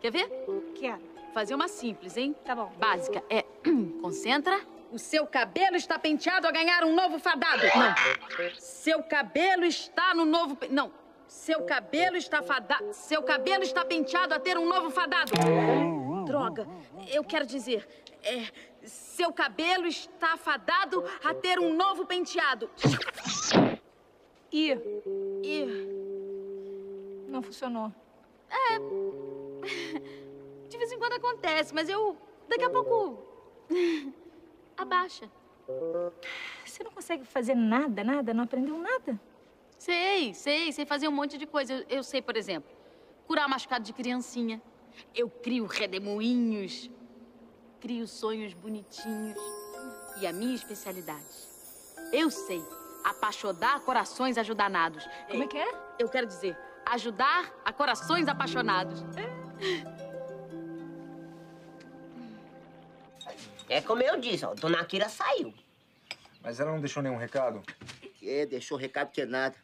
Speaker 20: Quer ver?
Speaker 3: Quero.
Speaker 20: Fazer uma simples, hein?
Speaker 3: Tá bom.
Speaker 20: Básica. É, *clears throat* concentra. O seu cabelo está penteado a ganhar um novo fadado. Não. Seu cabelo está no novo... pe- Não. Seu cabelo está fadado... Seu cabelo está penteado a ter um novo fadado. Droga. Eu quero dizer... É... Seu cabelo está fadado a ter um novo penteado.
Speaker 3: E
Speaker 20: E...
Speaker 3: não funcionou.
Speaker 20: É... *laughs* De vez em quando acontece, mas eu... Daqui a pouco... *laughs* Abaixa.
Speaker 3: Você não consegue fazer nada, nada? Não aprendeu nada?
Speaker 20: Sei, sei, sei fazer um monte de coisa. Eu, eu sei, por exemplo, curar machucado de criancinha. Eu crio redemoinhos, crio sonhos bonitinhos. E a minha especialidade, eu sei apaixonar corações ajudanados.
Speaker 3: Como é que é?
Speaker 20: Eu quero dizer, ajudar a corações apaixonados.
Speaker 4: É como eu disse, ó, Dona Kira saiu.
Speaker 14: Mas ela não deixou nenhum recado?
Speaker 5: É, deixou o recado que é nada.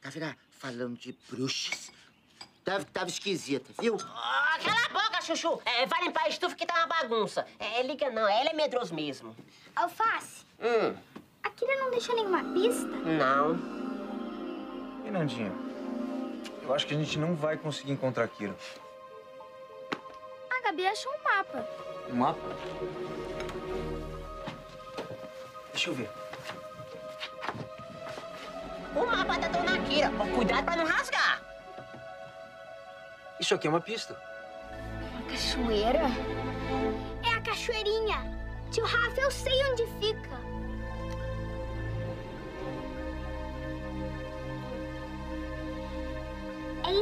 Speaker 5: Tá vendo? Falando de bruxas. Tava, tava esquisita, viu?
Speaker 4: Ah, cala a boca, Chuchu. É, vai limpar a estufa que tá uma bagunça. É, liga não, ela é medroso mesmo.
Speaker 1: Alface,
Speaker 4: Hum,
Speaker 1: a Kira não deixou nenhuma pista?
Speaker 4: não.
Speaker 2: E Nandinha? Eu acho que a gente não vai conseguir encontrar Kira.
Speaker 1: A Gabi achou um mapa.
Speaker 2: Um mapa? Deixa eu ver.
Speaker 4: O mapa da Dona Kira. Cuidado pra não rasgar.
Speaker 2: Isso aqui é uma pista.
Speaker 1: Uma cachoeira? É a cachoeirinha. Tio Rafa, eu sei onde fica.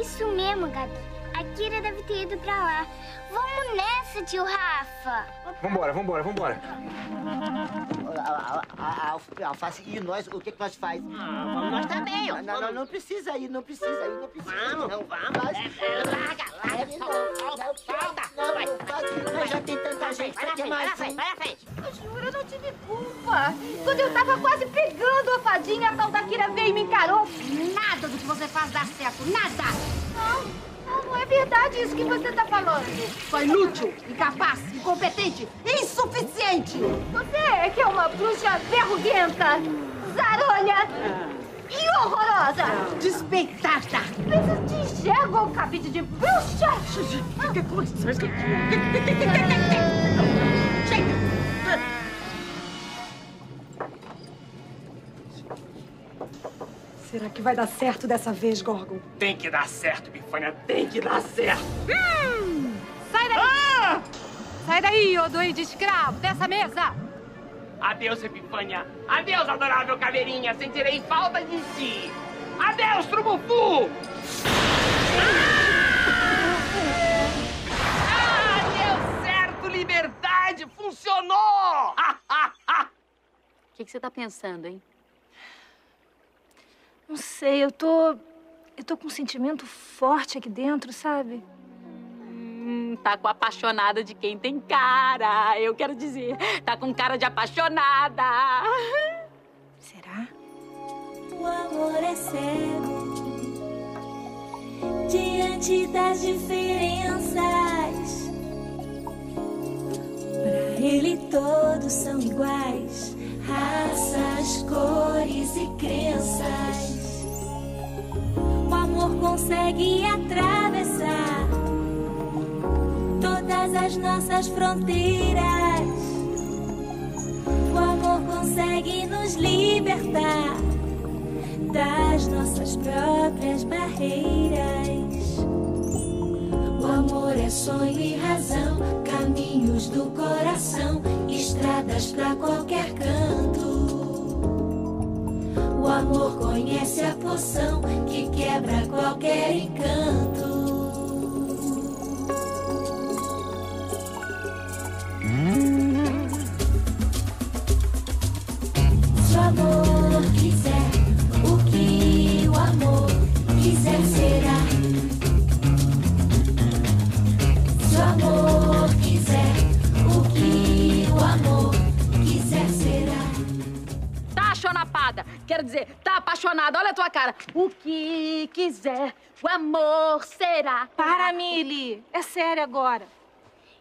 Speaker 1: Isso mesmo, Gabi. A Kira deve ter ido pra lá. Vamos nessa, tio Rafa.
Speaker 2: Vambora, vambora, vambora.
Speaker 5: A, a, a, a, Alf- Alface, e nós, o que que nós faz?
Speaker 4: vamos nós também, ó.
Speaker 5: Não, não, não, não precisa ir, não precisa ir, não precisa ir.
Speaker 4: Vamos,
Speaker 5: não.
Speaker 4: vamos.
Speaker 5: Mas-
Speaker 4: É, é, larga, larga,
Speaker 5: Não,
Speaker 4: solta,
Speaker 5: não,
Speaker 4: solta.
Speaker 5: Não,
Speaker 4: Vai,
Speaker 5: não faz, mas já tem tanta gente,
Speaker 4: vai na
Speaker 5: vai ter
Speaker 4: frente, vai na
Speaker 5: mais
Speaker 4: frente,
Speaker 5: um.
Speaker 4: vai na frente.
Speaker 6: Eu juro, eu não tive culpa. Quando eu tava quase pegando a fadinha, a tal da Kira veio e me encarou. Nada do que você faz dá certo, nada. Não, não, não é verdade isso que você tá falando. Sou inútil, incapaz, incompetente, insuficiente. Você é que é uma bruxa verruguenta, zarolha e horrorosa. Despeitada. Mas eu te enxergo cabide de bruxa. Que coisa. *laughs*
Speaker 15: Será que vai dar certo dessa vez, Gorgon?
Speaker 11: Tem que dar certo, Bifânia. Tem que dar certo.
Speaker 20: Hum! Sai daí! Sai daí, ô doido escravo, dessa mesa!
Speaker 11: Adeus, Epifânia. Adeus, adorável caveirinha. Sentirei falta de ti. Adeus, Trubufu. Ah, deu certo, liberdade. Funcionou. *laughs*
Speaker 20: O que, que você tá pensando, hein?
Speaker 3: Não sei, eu tô. Eu tô com um sentimento forte aqui dentro, sabe?
Speaker 20: Hum, tá com apaixonada de quem tem cara. Eu quero dizer, tá com cara de apaixonada.
Speaker 3: Será?
Speaker 21: O amor é cego diante das diferenças. Pra ele todos são iguais, raças, cores e crenças. O amor consegue atravessar todas as nossas fronteiras. O amor consegue nos libertar das nossas próprias barreiras. O amor é sonho e razão, caminhos do coração, estradas pra qualquer canto. O amor conhece a poção quebra
Speaker 20: apaixonada. Olha a tua cara. O que quiser, o amor será.
Speaker 3: Para, Milly. É sério agora.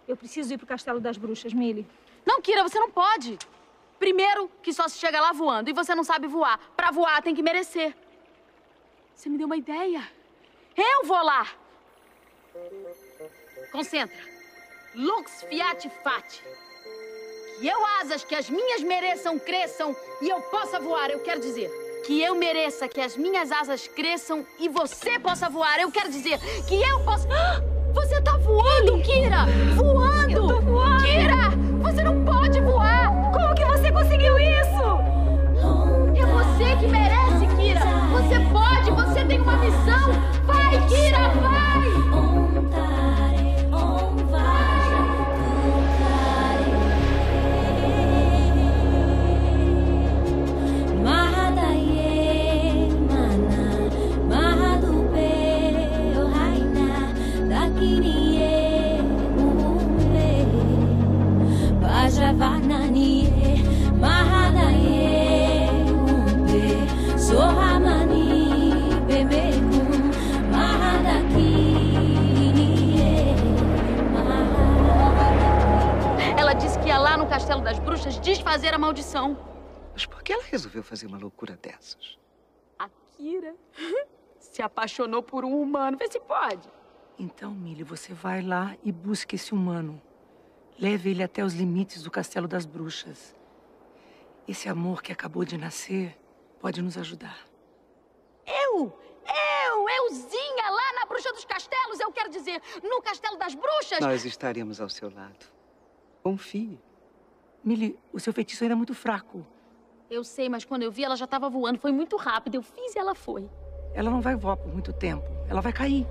Speaker 3: Eu preciso ir pro Castelo das Bruxas, Milly.
Speaker 20: Não, Kira, você não pode. Primeiro, que só se chega lá voando. E você não sabe voar. Pra voar, tem que merecer. Você me deu uma ideia. Eu vou lá. Concentra. Lux fiat fati. Que eu asas que as minhas mereçam, cresçam e eu possa voar. Eu quero dizer. Que eu mereça que as minhas asas cresçam e você possa voar. Eu quero dizer que eu possa. Ah! Você tá voando, Kira! Voando! Eu tô voando! Kira! Você não pode voar! Como que você conseguiu isso? É você que merece, Kira! Você pode! Você tem uma missão! Vai, Kira! Vai! Ela disse que ia lá no Castelo das Bruxas desfazer a maldição.
Speaker 17: Mas por que ela resolveu fazer uma loucura dessas?
Speaker 20: A Kira *laughs* se apaixonou por um humano. Vê se pode.
Speaker 16: Então, Millie, você vai lá e busque esse humano. Leve ele até os limites do Castelo das Bruxas. Esse amor que acabou de nascer pode nos ajudar.
Speaker 20: Eu! Eu! Euzinha lá na Bruxa dos Castelos, eu quero dizer, no Castelo das Bruxas!
Speaker 17: Nós estaremos ao seu lado. Confie.
Speaker 16: Millie, o seu feitiço ainda é muito fraco.
Speaker 20: Eu sei, mas quando eu vi, ela já estava voando. Foi muito rápido. Eu fiz e ela foi.
Speaker 16: Ela não vai voar por muito tempo. Ela vai cair.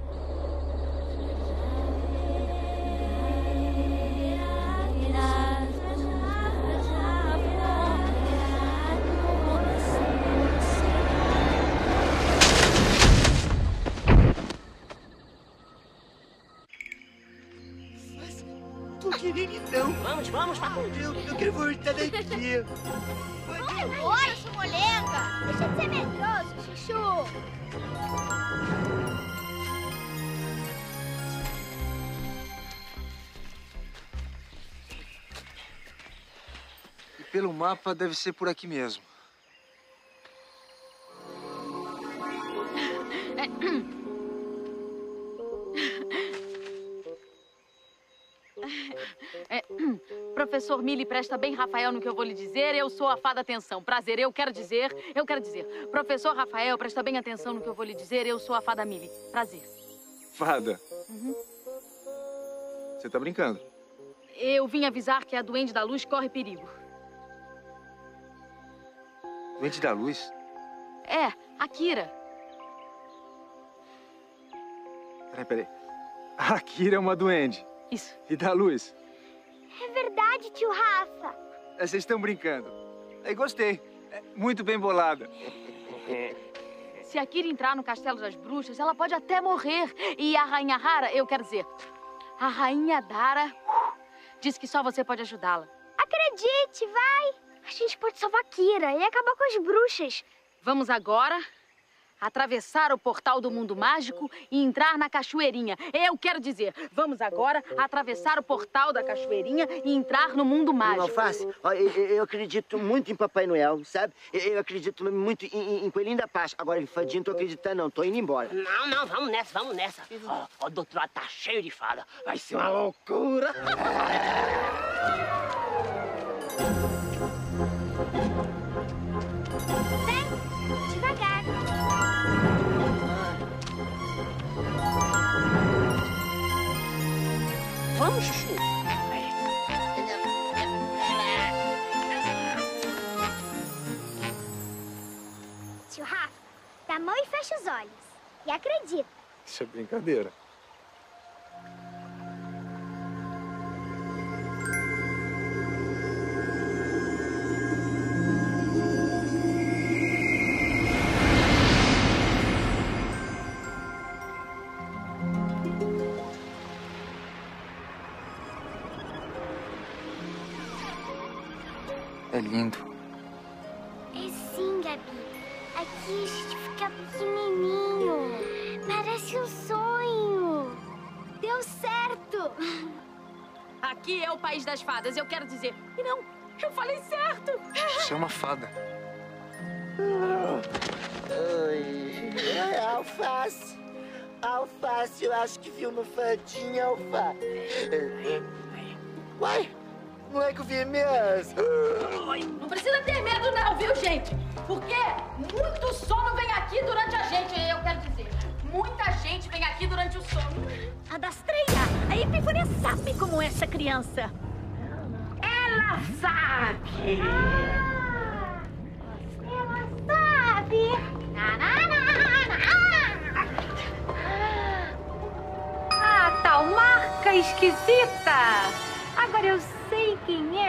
Speaker 4: Vamos, Facundo.
Speaker 5: Eu, eu quero voltar daqui.
Speaker 1: Vai embora, sua molenga! Deixa de ser medroso, Chuchu!
Speaker 2: E pelo mapa deve ser por aqui mesmo.
Speaker 20: Professor Mili, presta bem Rafael no que eu vou lhe dizer. Eu sou a fada atenção. Prazer, eu quero dizer, eu quero dizer. Professor Rafael, presta bem atenção no que eu vou lhe dizer. Eu sou a fada Mili. Prazer.
Speaker 2: Fada,
Speaker 20: Uhum.
Speaker 2: você tá brincando?
Speaker 20: Eu vim avisar que a Duende da Luz corre perigo.
Speaker 2: Doente da luz?
Speaker 20: É, a Kira.
Speaker 2: Peraí, peraí. *laughs* A Kira é uma duende.
Speaker 20: Isso.
Speaker 2: E da luz?
Speaker 1: É verdade, tio Rafa.
Speaker 2: É, Vocês estão brincando. Aí gostei. É muito bem bolada. *laughs*
Speaker 20: Se a Kira entrar no Castelo das Bruxas, ela pode até morrer. E a Rainha Rara, eu quero dizer, a Rainha Dara, diz que só você pode ajudá-la.
Speaker 1: Acredite, vai! A gente pode salvar Kira e acabar com as bruxas.
Speaker 20: Vamos agora atravessar o portal do mundo mágico e entrar na cachoeirinha. Eu quero dizer, vamos agora atravessar o portal da cachoeirinha e entrar no mundo mágico.
Speaker 5: Alface, eu, eu- acredito muito em Papai Noel, sabe? Eu, acredito muito em, em, Coelhinho da Paz. Agora, em Fadinho, não tô acreditando, não. Tô indo embora.
Speaker 4: Não, não, vamos nessa, vamos nessa. Ó, ó, o doutorado tá cheio de fada. Vai ser uma loucura. *laughs* Vamos, Chuchu.
Speaker 1: Tio Rafa, dá a mão e fecha os olhos. E acredita.
Speaker 2: Isso é brincadeira.
Speaker 1: Gabi. Aqui a gente fica pequenininho. Parece um sonho. Deu certo. *laughs*
Speaker 20: Aqui é o país das fadas, eu quero dizer. E não, eu falei certo.
Speaker 2: Você é uma fada.
Speaker 5: Oi. Ai, Alface. Alface, eu acho que vi uma fadinha, Alface. Uai, não é que eu vi mesmo?
Speaker 20: Não precisa ter medo não, viu, gente? Porque muito sono vem aqui durante a gente, eu quero dizer. Muita gente vem aqui durante o sono.
Speaker 8: A das treina, a Epifânia sabe como é essa criança.
Speaker 9: Ela sabe.
Speaker 1: Ela sabe. Na, na, na, na.
Speaker 6: Ah, tal marca esquisita! Agora eu sei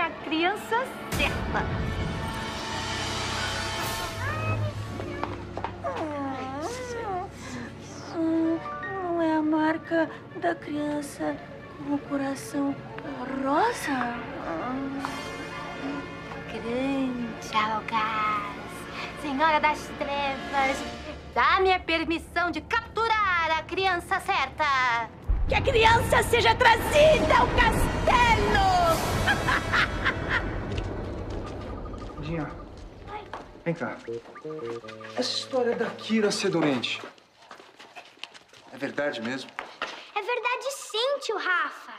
Speaker 6: é a criança certa.
Speaker 8: Não é a marca da criança com o coração rosa?
Speaker 1: Grande, Algaz.
Speaker 8: Senhora das Trevas, dá-me a permissão de capturar a criança certa.
Speaker 6: Que a criança seja trazida ao castelo! *laughs*
Speaker 2: Dinha, vem cá. Essa história da Kira ser doente. É verdade mesmo?
Speaker 1: É verdade sim, tio Rafa.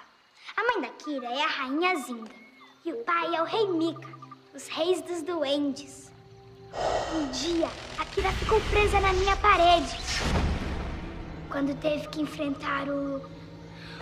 Speaker 1: A mãe da Kira é a rainha Zinga. E o pai é o rei Mika, os reis dos duendes. Um dia, a Kira ficou presa na minha parede. Quando teve que enfrentar o...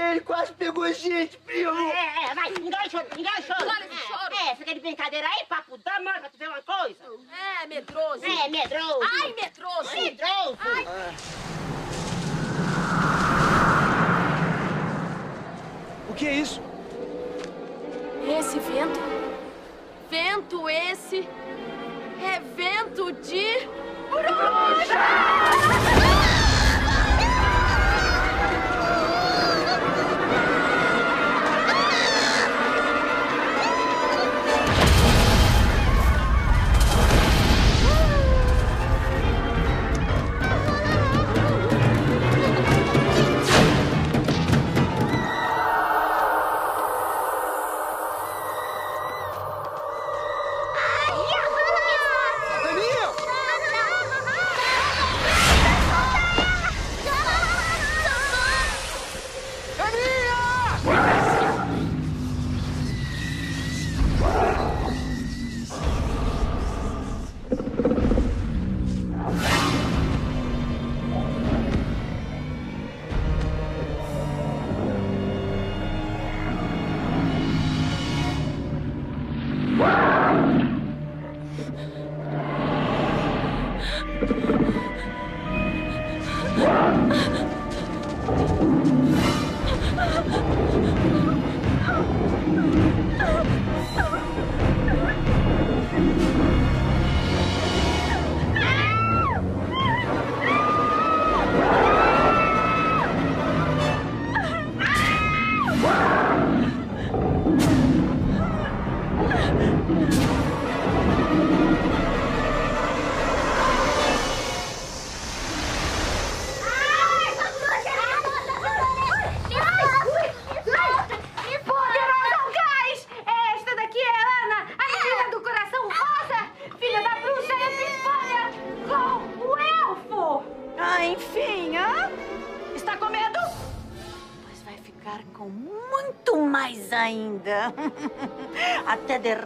Speaker 1: Ele
Speaker 5: quase pegou a gente, primo!
Speaker 4: É, é, vai, engole o choro, engole o choro.
Speaker 20: Engole esse choro.
Speaker 4: É, fica de brincadeira aí, papo da mãe, pra tu ver uma coisa.
Speaker 20: É, medroso.
Speaker 4: É, medroso.
Speaker 20: Ai, medroso.
Speaker 4: Medroso.
Speaker 20: Ai.
Speaker 2: O que é isso?
Speaker 20: Esse vento. Vento esse. É vento de.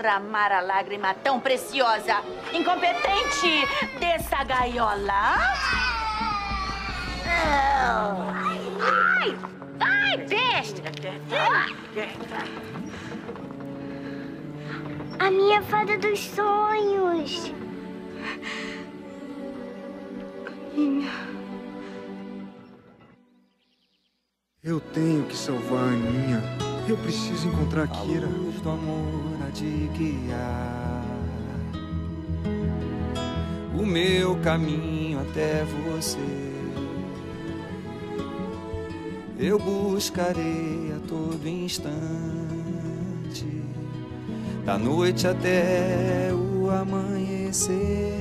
Speaker 9: Derramar a lágrima tão preciosa. Incompetente dessa gaiola.
Speaker 8: Ai! Vai, besta!
Speaker 1: A minha fada dos sonhos.
Speaker 2: A Kira.
Speaker 19: luz do amor há de guiar o meu caminho até você. Eu buscarei a todo instante, da noite até o amanhecer.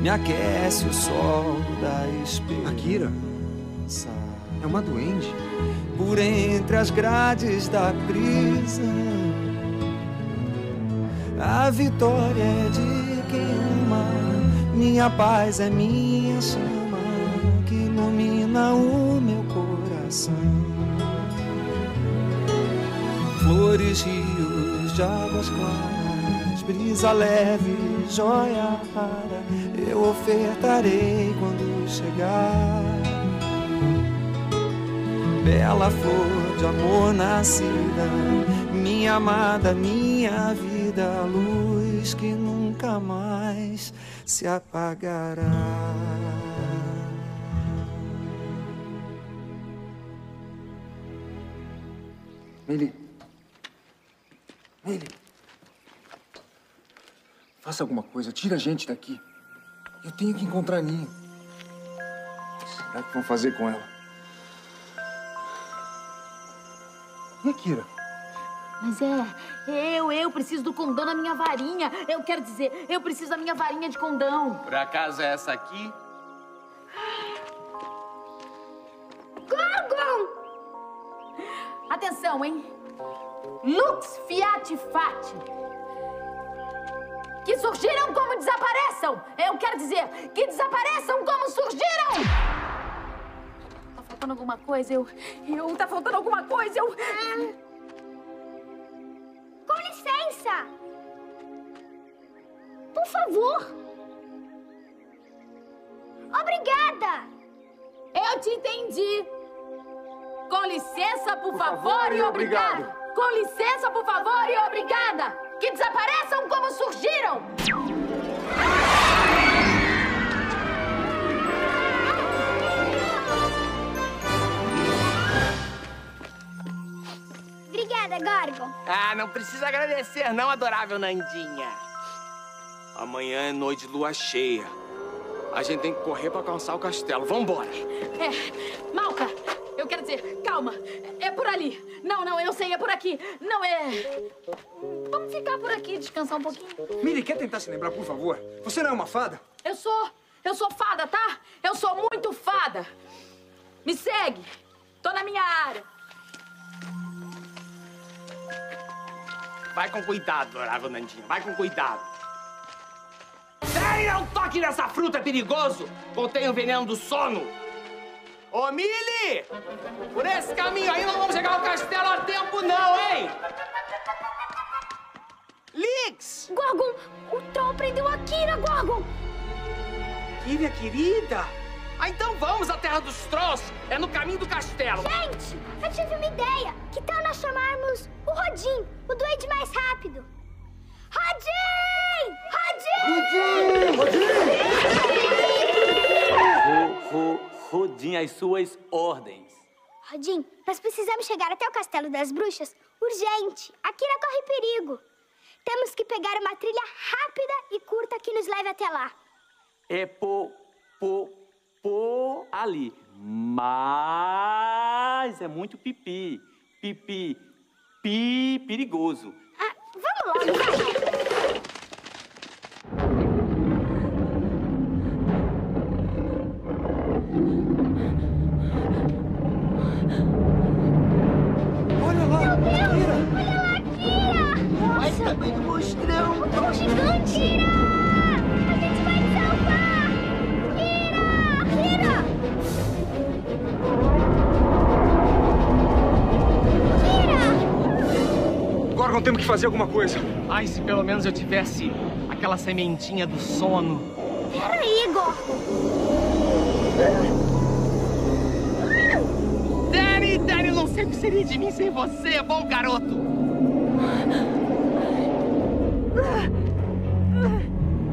Speaker 19: Me aquece o sol da esperança.
Speaker 2: Akira? É uma duende?
Speaker 19: Por entre as grades da brisa. A vitória é de quem ama, minha paz é minha chama que ilumina o meu coração. Flores, rios de águas claras, brisa leve, joia rara, eu ofertarei quando chegar bela flor de amor nascida, minha amada, minha vida, luz que nunca mais se apagará.
Speaker 2: Mili. Mili. Faça alguma coisa, tira a gente daqui. Eu tenho que encontrar a Ninha. Será que vão fazer com ela? E a Kira?
Speaker 20: Mas é, eu, eu preciso do condão na minha varinha. Eu quero dizer, eu preciso da minha varinha de condão.
Speaker 11: Por acaso é essa aqui?
Speaker 20: Gorgon! Atenção, hein? Lux Fiat Fat. Que surgiram como desapareçam. Eu quero dizer, que desapareçam como surgiram. Tá faltando alguma coisa? Eu, eu, tá faltando alguma coisa? Eu...
Speaker 1: Com licença! Por favor! Obrigada!
Speaker 20: Eu te entendi. Com licença, por, favor, e obrigado. Com licença, por favor, e obrigada. Que desapareçam como surgiram.
Speaker 1: Obrigada, Gorgon.
Speaker 11: Ah, não precisa agradecer, não, adorável Nandinha. Amanhã é noite de lua cheia. A gente tem que correr pra alcançar o castelo. Vambora.
Speaker 20: É, Malca, eu quero dizer, calma. É por ali. Não, não, eu sei, é por aqui. Não é. Vamos ficar por aqui, descansar um pouquinho.
Speaker 2: Mili, quer tentar se lembrar, por favor? Você não é uma fada?
Speaker 20: Eu sou. Eu sou fada, tá? Eu sou muito fada. Me segue. Tô na minha área.
Speaker 11: Vai com cuidado, adorável Nandinha. Vai com cuidado. Ei, não toque nessa fruta, é perigoso! Contém o veneno do sono. Ô, Mili! Por esse caminho aí não vamos chegar ao castelo a tempo, não, hein? Lix!
Speaker 1: Gorgon, o troll prendeu a Kira, Gorgon!
Speaker 11: Kira, querida! Ah, então vamos à Terra dos Trolls! É no caminho do castelo!
Speaker 1: Gente, eu tive uma ideia! Que tal nós chamarmos o Rodin, o duende mais rápido? Rodin! Rodin!
Speaker 22: Ro, ro, Rodin, as suas ordens.
Speaker 1: Rodin, nós precisamos chegar até o Castelo das Bruxas urgente. A Kira corre perigo. Temos que pegar uma trilha rápida e curta que nos leve até lá.
Speaker 22: É por, por, por ali. Mas é muito pipi. Pipi. Pi perigoso.
Speaker 1: Ah, vamos logo,
Speaker 2: temos que fazer alguma coisa.
Speaker 11: Ai, se pelo menos eu tivesse aquela sementinha do sono.
Speaker 1: Peraí, Gorgon!
Speaker 11: Danny, Danny, eu não sei o que seria de mim sem você, bom garoto.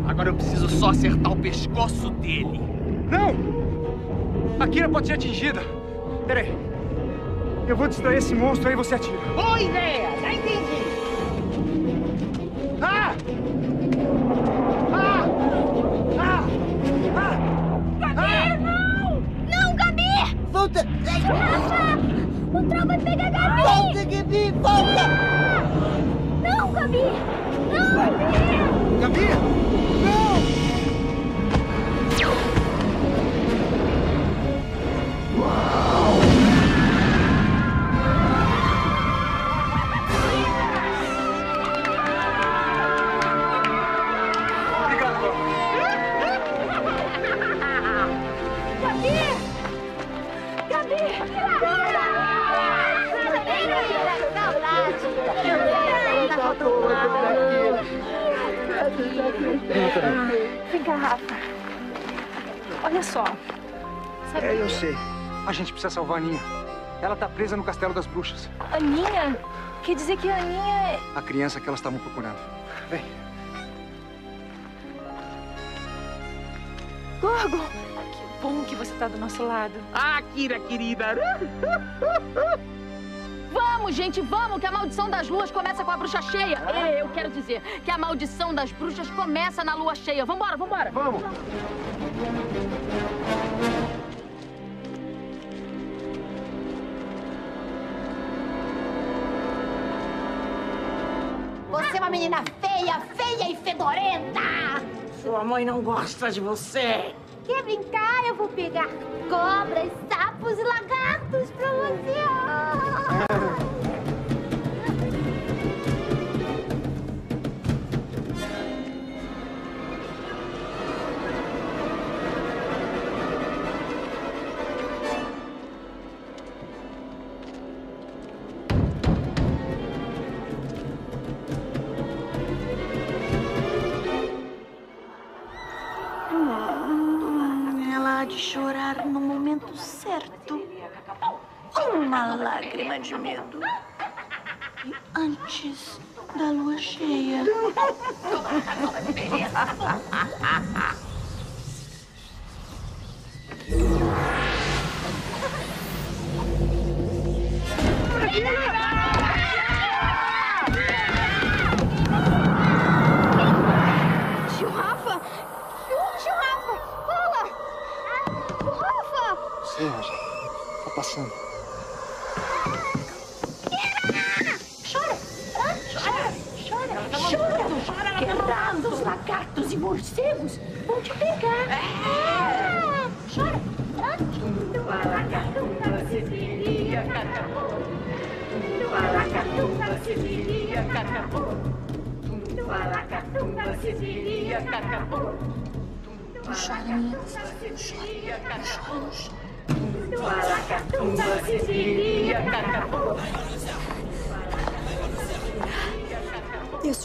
Speaker 11: Agora eu preciso só acertar o pescoço dele.
Speaker 2: Não! A Kira pode ser atingida. Peraí. Eu vou distrair esse monstro, aí você atira.
Speaker 11: Boa ideia! Já entendi!
Speaker 5: Volta!
Speaker 1: Rafa! O troll vai pegar a Gabi!
Speaker 5: Volta, Gabi! Volta!
Speaker 1: Não, Gabi! Não, Gabi!
Speaker 2: Gabi!
Speaker 16: Vem cá, Rafa. Olha só. Sabe
Speaker 2: é, eu que... sei. A gente precisa salvar a Aninha. Ela tá presa no Castelo das Bruxas.
Speaker 16: Aninha? Quer dizer que a Aninha é...
Speaker 2: A criança que elas estavam procurando. Vem.
Speaker 3: Gorgo! Que bom que você tá do nosso lado.
Speaker 11: Ah, Kira, querida! *laughs*
Speaker 20: Vamos, gente, vamos, que a maldição das luas começa com a bruxa cheia. É, Eu quero dizer que a maldição das bruxas começa na lua cheia. Vambora, vambora.
Speaker 2: Vamos.
Speaker 8: Você é uma menina feia, feia e fedorenta!
Speaker 9: Sua mãe não gosta de você.
Speaker 6: Quer brincar? Eu vou pegar cobras, sapos e lagartos pra você.
Speaker 13: De medo. E antes da lua cheia. *laughs*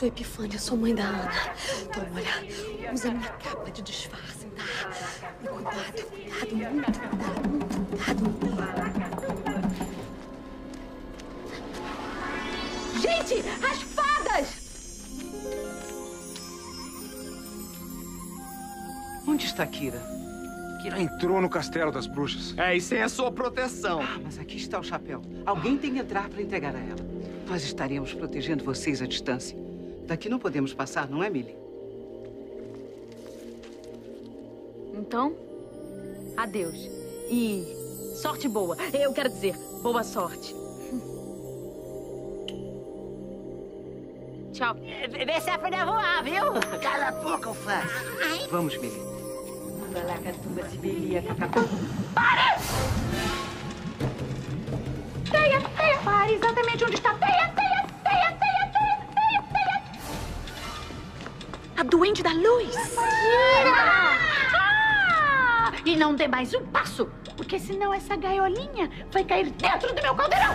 Speaker 15: sou Epifânia, sou mãe da Ana. Então, olha, usa minha capa de disfarce, tá? E cuidado, cuidado, muito cuidado, muito cuidado.
Speaker 20: Gente, as fadas!
Speaker 17: Onde está Kira?
Speaker 2: Kira entrou no castelo das bruxas.
Speaker 11: É, e sem a sua proteção.
Speaker 17: Ah, mas aqui está o chapéu. Alguém tem que entrar para entregar a ela. Nós estaremos protegendo vocês à distância. Daqui não podemos passar, não é, Millie?
Speaker 20: Então, adeus. E sorte boa. Eu quero dizer, boa sorte. Tchau.
Speaker 8: Vê se aprende a voar, viu?
Speaker 5: Cala a boca, alface.
Speaker 17: Vamos, Millie.
Speaker 9: Aracatumba, Sibiria, cacapô.
Speaker 13: Teia, teia, pare exatamente onde está. Teia, teia,
Speaker 15: A doente da luz!
Speaker 13: Ah! E não dê mais um passo, porque senão essa gaiolinha vai cair dentro do meu caldeirão.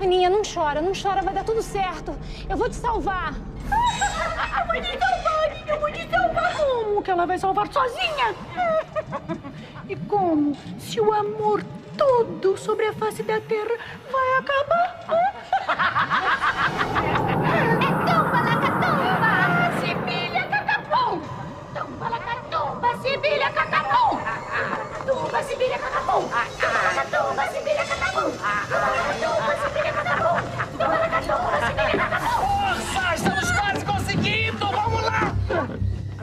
Speaker 6: Aninha, não chora, não chora, vai dar tudo certo. Eu vou te salvar.
Speaker 13: Eu vou te salvar, Aninha, eu vou te salvar. Como que ela vai salvar sozinha? E como se o amor todo sobre a face da terra vai acabar? *laughs* sibilha, catapum! Tumba, sibilha, catapum! Tumba, sibilha, catapum! Tumba, sibilha, catapum! Tumba, lacatumba, sibilha, catapum!
Speaker 11: Força! Estamos quase conseguindo! Vamos lá!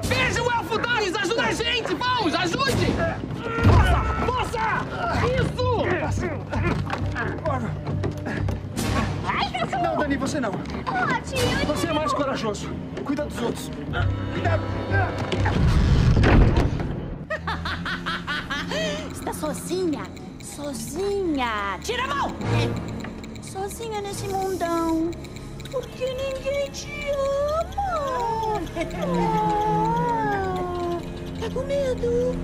Speaker 11: Veja o Elfo Danis! Ajuda a gente! Vamos! Ajude! Força! Força! Isso!
Speaker 2: Não, Dani, você não.
Speaker 12: Ó, tio,
Speaker 2: Você é mais corajoso. Cuida dos outros. Cuidado.
Speaker 13: Está sozinha, sozinha. Tira a mão! Sozinha nesse mundão. Porque ninguém te ama. Ah, tá com medo?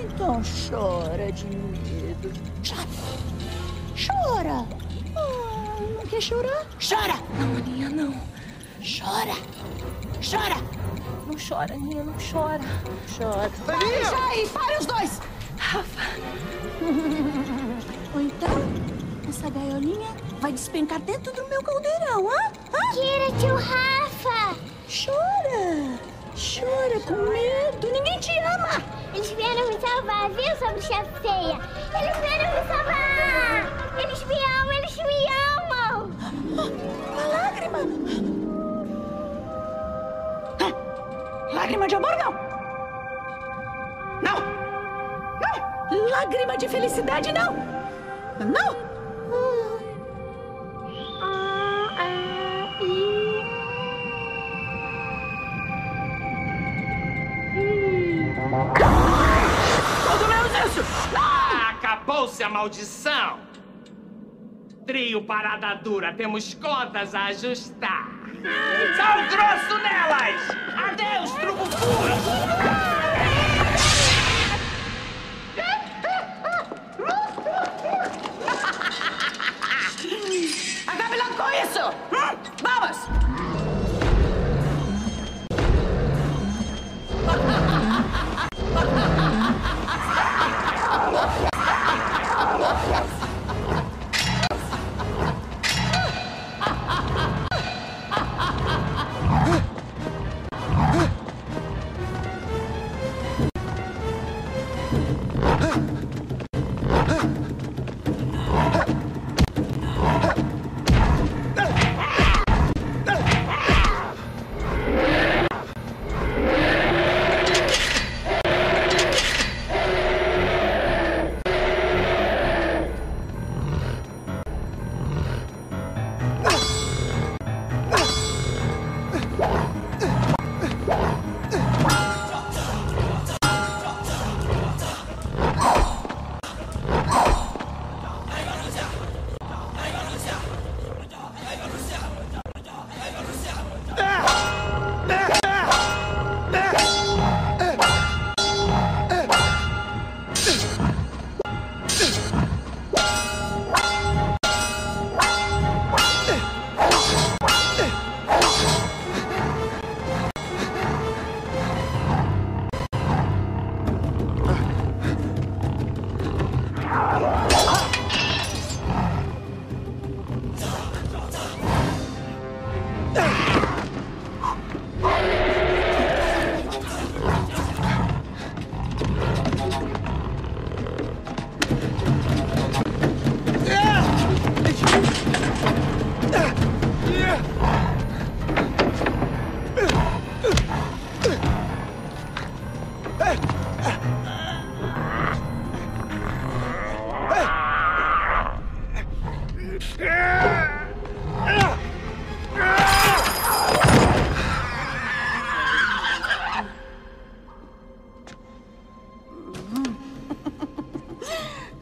Speaker 13: Então chora de medo. Chora. Chora. Ah, não quer chorar? Chora! Não, Aninha, não. Chora. Chora. Não chora, Aninha, não chora. Chora. Para, Jai! Para os dois! Rafa. *laughs* Ou então, essa gaiolinha vai despencar dentro do meu caldeirão, hã? hã?
Speaker 12: Kira, tio Rafa!
Speaker 13: Chora!
Speaker 23: Chora com medo. Ninguém te ama.
Speaker 12: Eles vieram me salvar, viu, sua bruxa feia? Eles vieram me salvar! Eles me amam, eles me amam!
Speaker 23: Uma lágrima. Lágrima de amor, não. Não. Lágrima de felicidade, não. Não.
Speaker 11: Tudo menos isso! Ah, Acabou-se a maldição! Trio Parada Dura, temos contas a ajustar. Sal grosso nelas! Adeus, trubufuras!
Speaker 23: Acabe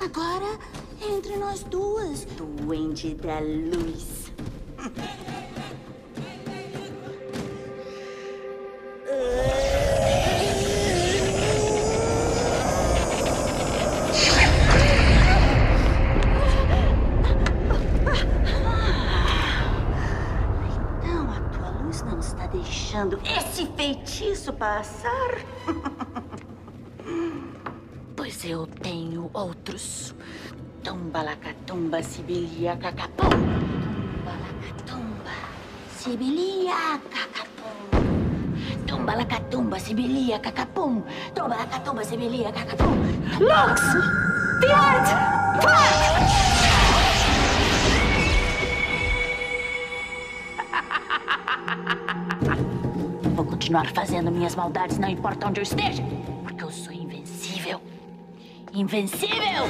Speaker 23: Agora, entre nós duas, duende da luz. Então, a tua luz não está deixando esse feitiço passar? Pois eu outros. Tumbalacatumba, sibilia, cacapum. Tumbalacatumba, sibilia, cacapum. Tumbalacatumba, sibilia, cacapum. Tumbalacatumba, sibilia, cacapum. Lux! Fiat! Vou continuar fazendo minhas maldades, não importa onde eu esteja.
Speaker 16: Invencible.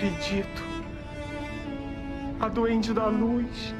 Speaker 16: Acredito. A doente da luz.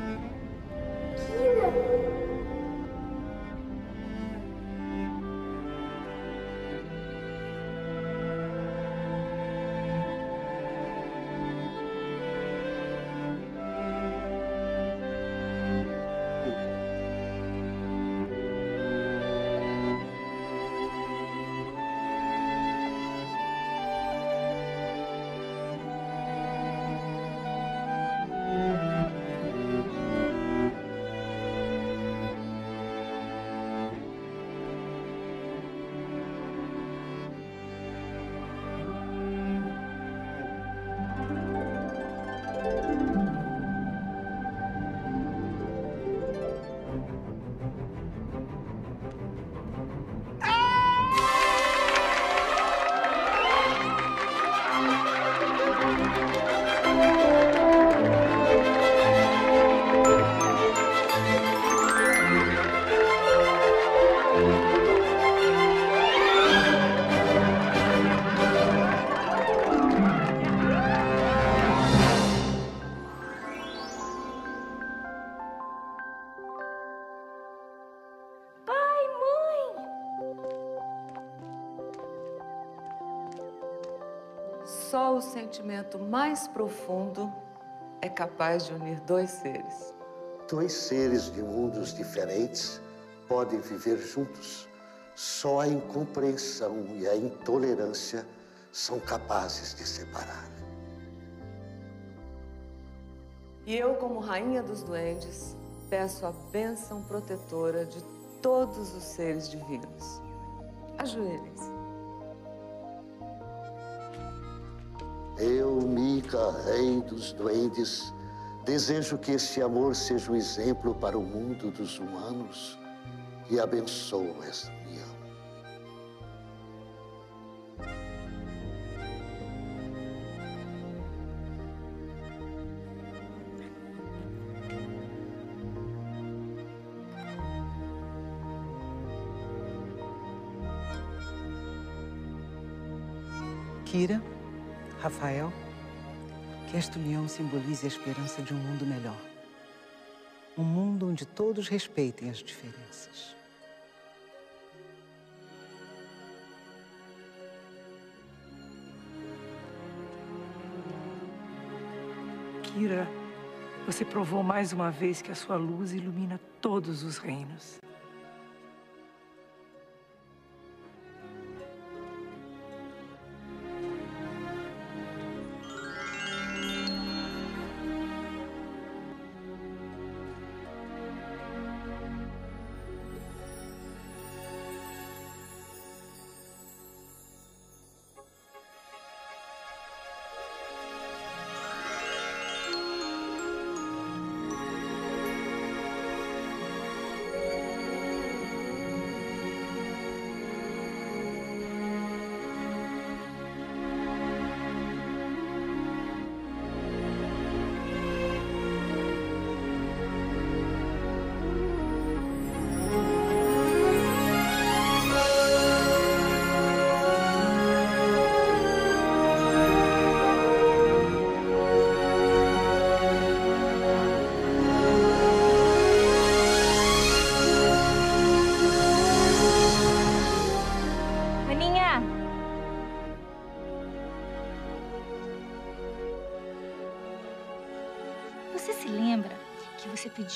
Speaker 24: Sentimento mais profundo é capaz de unir dois seres.
Speaker 25: Dois seres de mundos diferentes podem viver juntos. Só a incompreensão e a intolerância são capazes de separar.
Speaker 24: E eu, como rainha dos duendes, peço a bênção protetora de todos os seres divinos. Ajoelhem-se.
Speaker 25: Eu, Mica, rei dos duendes, desejo que este amor seja um exemplo para o mundo dos humanos e abençoo esta união.
Speaker 17: Kira, Rafael, que esta união simbolize a esperança de um mundo melhor. Um mundo onde todos respeitem as diferenças.
Speaker 24: Kira, você provou mais uma vez que a sua luz ilumina todos os reinos.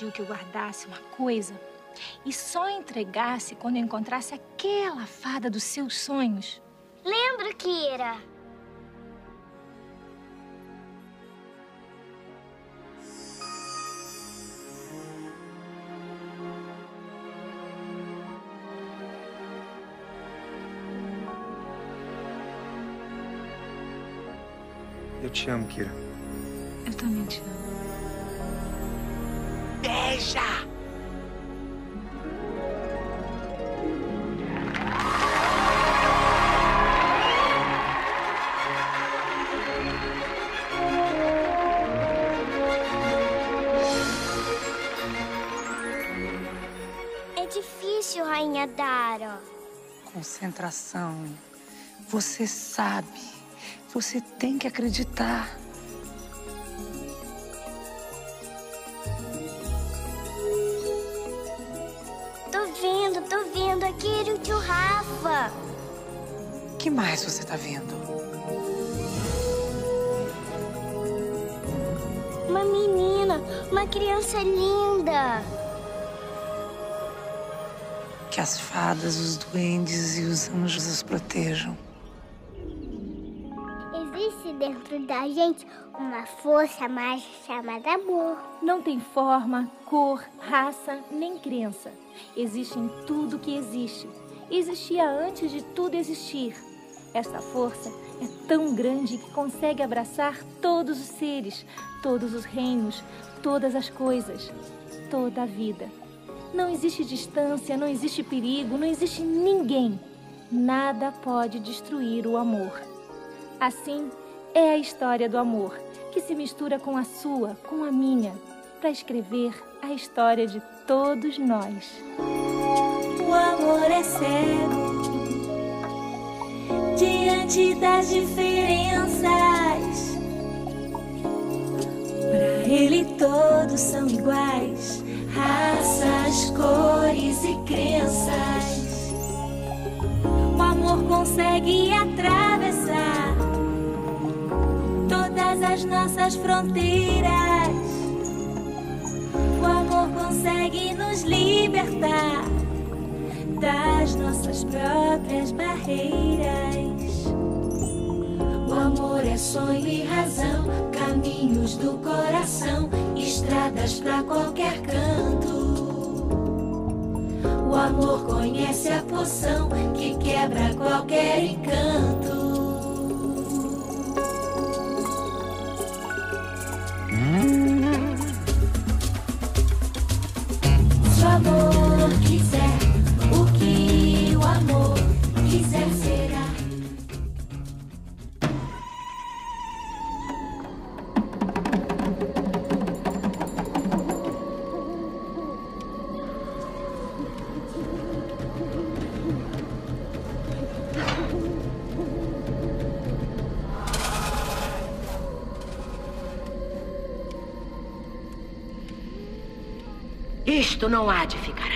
Speaker 3: Pediu que eu guardasse uma coisa e só entregasse quando eu encontrasse aquela fada dos seus sonhos?
Speaker 12: Lembro, Kira.
Speaker 2: Eu te amo, Kira.
Speaker 26: Beija!
Speaker 12: É difícil, Rainha Dara.
Speaker 24: Concentração. Você sabe.
Speaker 16: Você tem que acreditar.
Speaker 12: Vendo, tô vendo. Aquele o tio Rafa.
Speaker 16: O que mais você tá vendo?
Speaker 12: Uma menina, uma criança linda.
Speaker 16: Que as fadas, os duendes e os anjos os protejam.
Speaker 12: Dentro da gente uma força mágica chamada amor.
Speaker 3: Não tem forma, cor, raça, nem crença. Existe em tudo que existe. Existia antes de tudo existir. Esta força é tão grande que consegue abraçar todos os seres, todos os reinos, todas as coisas, toda a vida. Não existe distância, não existe perigo, não existe ninguém. Nada pode destruir o amor. Assim é a história do amor, que se mistura com a sua, com a minha, para escrever a história de todos nós.
Speaker 13: O amor é cego diante das diferenças. Pra ele todos são iguais, raças, cores e crenças. O amor consegue atravessar as nossas fronteiras. O amor consegue nos libertar das nossas próprias barreiras. O amor é sonho e razão, caminhos do coração, estradas para qualquer canto. O amor conhece a poção que quebra qualquer encanto. Se
Speaker 21: não há de ficar